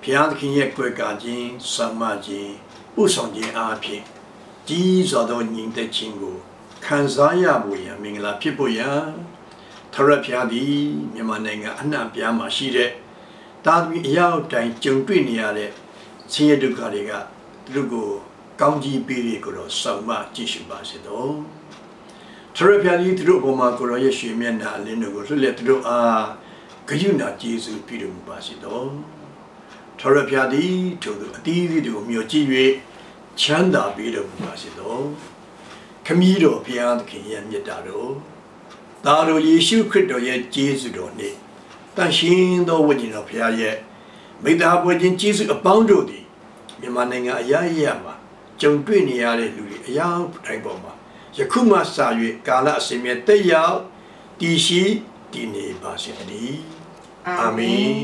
ဘုရားသခင်ရဲ့ကြွယ်ကခြင်းစံမခြင်းဥဆောင်ခြင်းအားဖြင့်ကြီးစွာသောညီသက်ခြင်းကိုခံစားရဖို့ရန်မင်္ဂလာဖြစ်ဖို့ရန်ထရဖျားသည်မြန်မာနိုင်ငံအနှံ့ပြားမှာရှိတဲ့တာသမီအရာတိုင်းကြုံတွေ့နေရတဲ့ဆင်းရဲဒုက္ခတွေကသူတို့ကိုကောင်းကြီးပေးတွေကိုတော့စောင့်မှကြည့်ရှုပါစေတော့ထရဖျားကြီးသူတို့ဘုံမှာကိုရောရဲ့ရွှေမျက်နှာအလင်းတို့ကိုလွှတ်လက်သူတို့အား ဂရုဏာကျေးဇူးပြုတော်မူပါစေတော့ထရဖျားသည်ထို့သူအတီးသည်တို့မြို့ကြည့်၍ချမ်းသာပေးတော်မူပါစေတော့ခမည်းတော်ဘုရားသခင်ရဲ့မြတ်တာတော်သာတော်ယေရှုခရစ်တော်ရဲ့ကျေးဇူးတော်နှင့်တန်ရှင်းသောဝိညာဉ်တော်ဘုရားရဲ့မိသားပွဲချင်းကျေးဇူးအပေါင်းတို့သည်မြန်မာနိုင်ငံအရာရာမှာကြုံတွေ့နေရတဲ့လူတွေအရာတိုင်းပေါ်မှာယခုမှစ၍ကာလအစဉ်မြဲတက်ရောက်တည်ရှိတည်နေပါစေတည်း အာမင်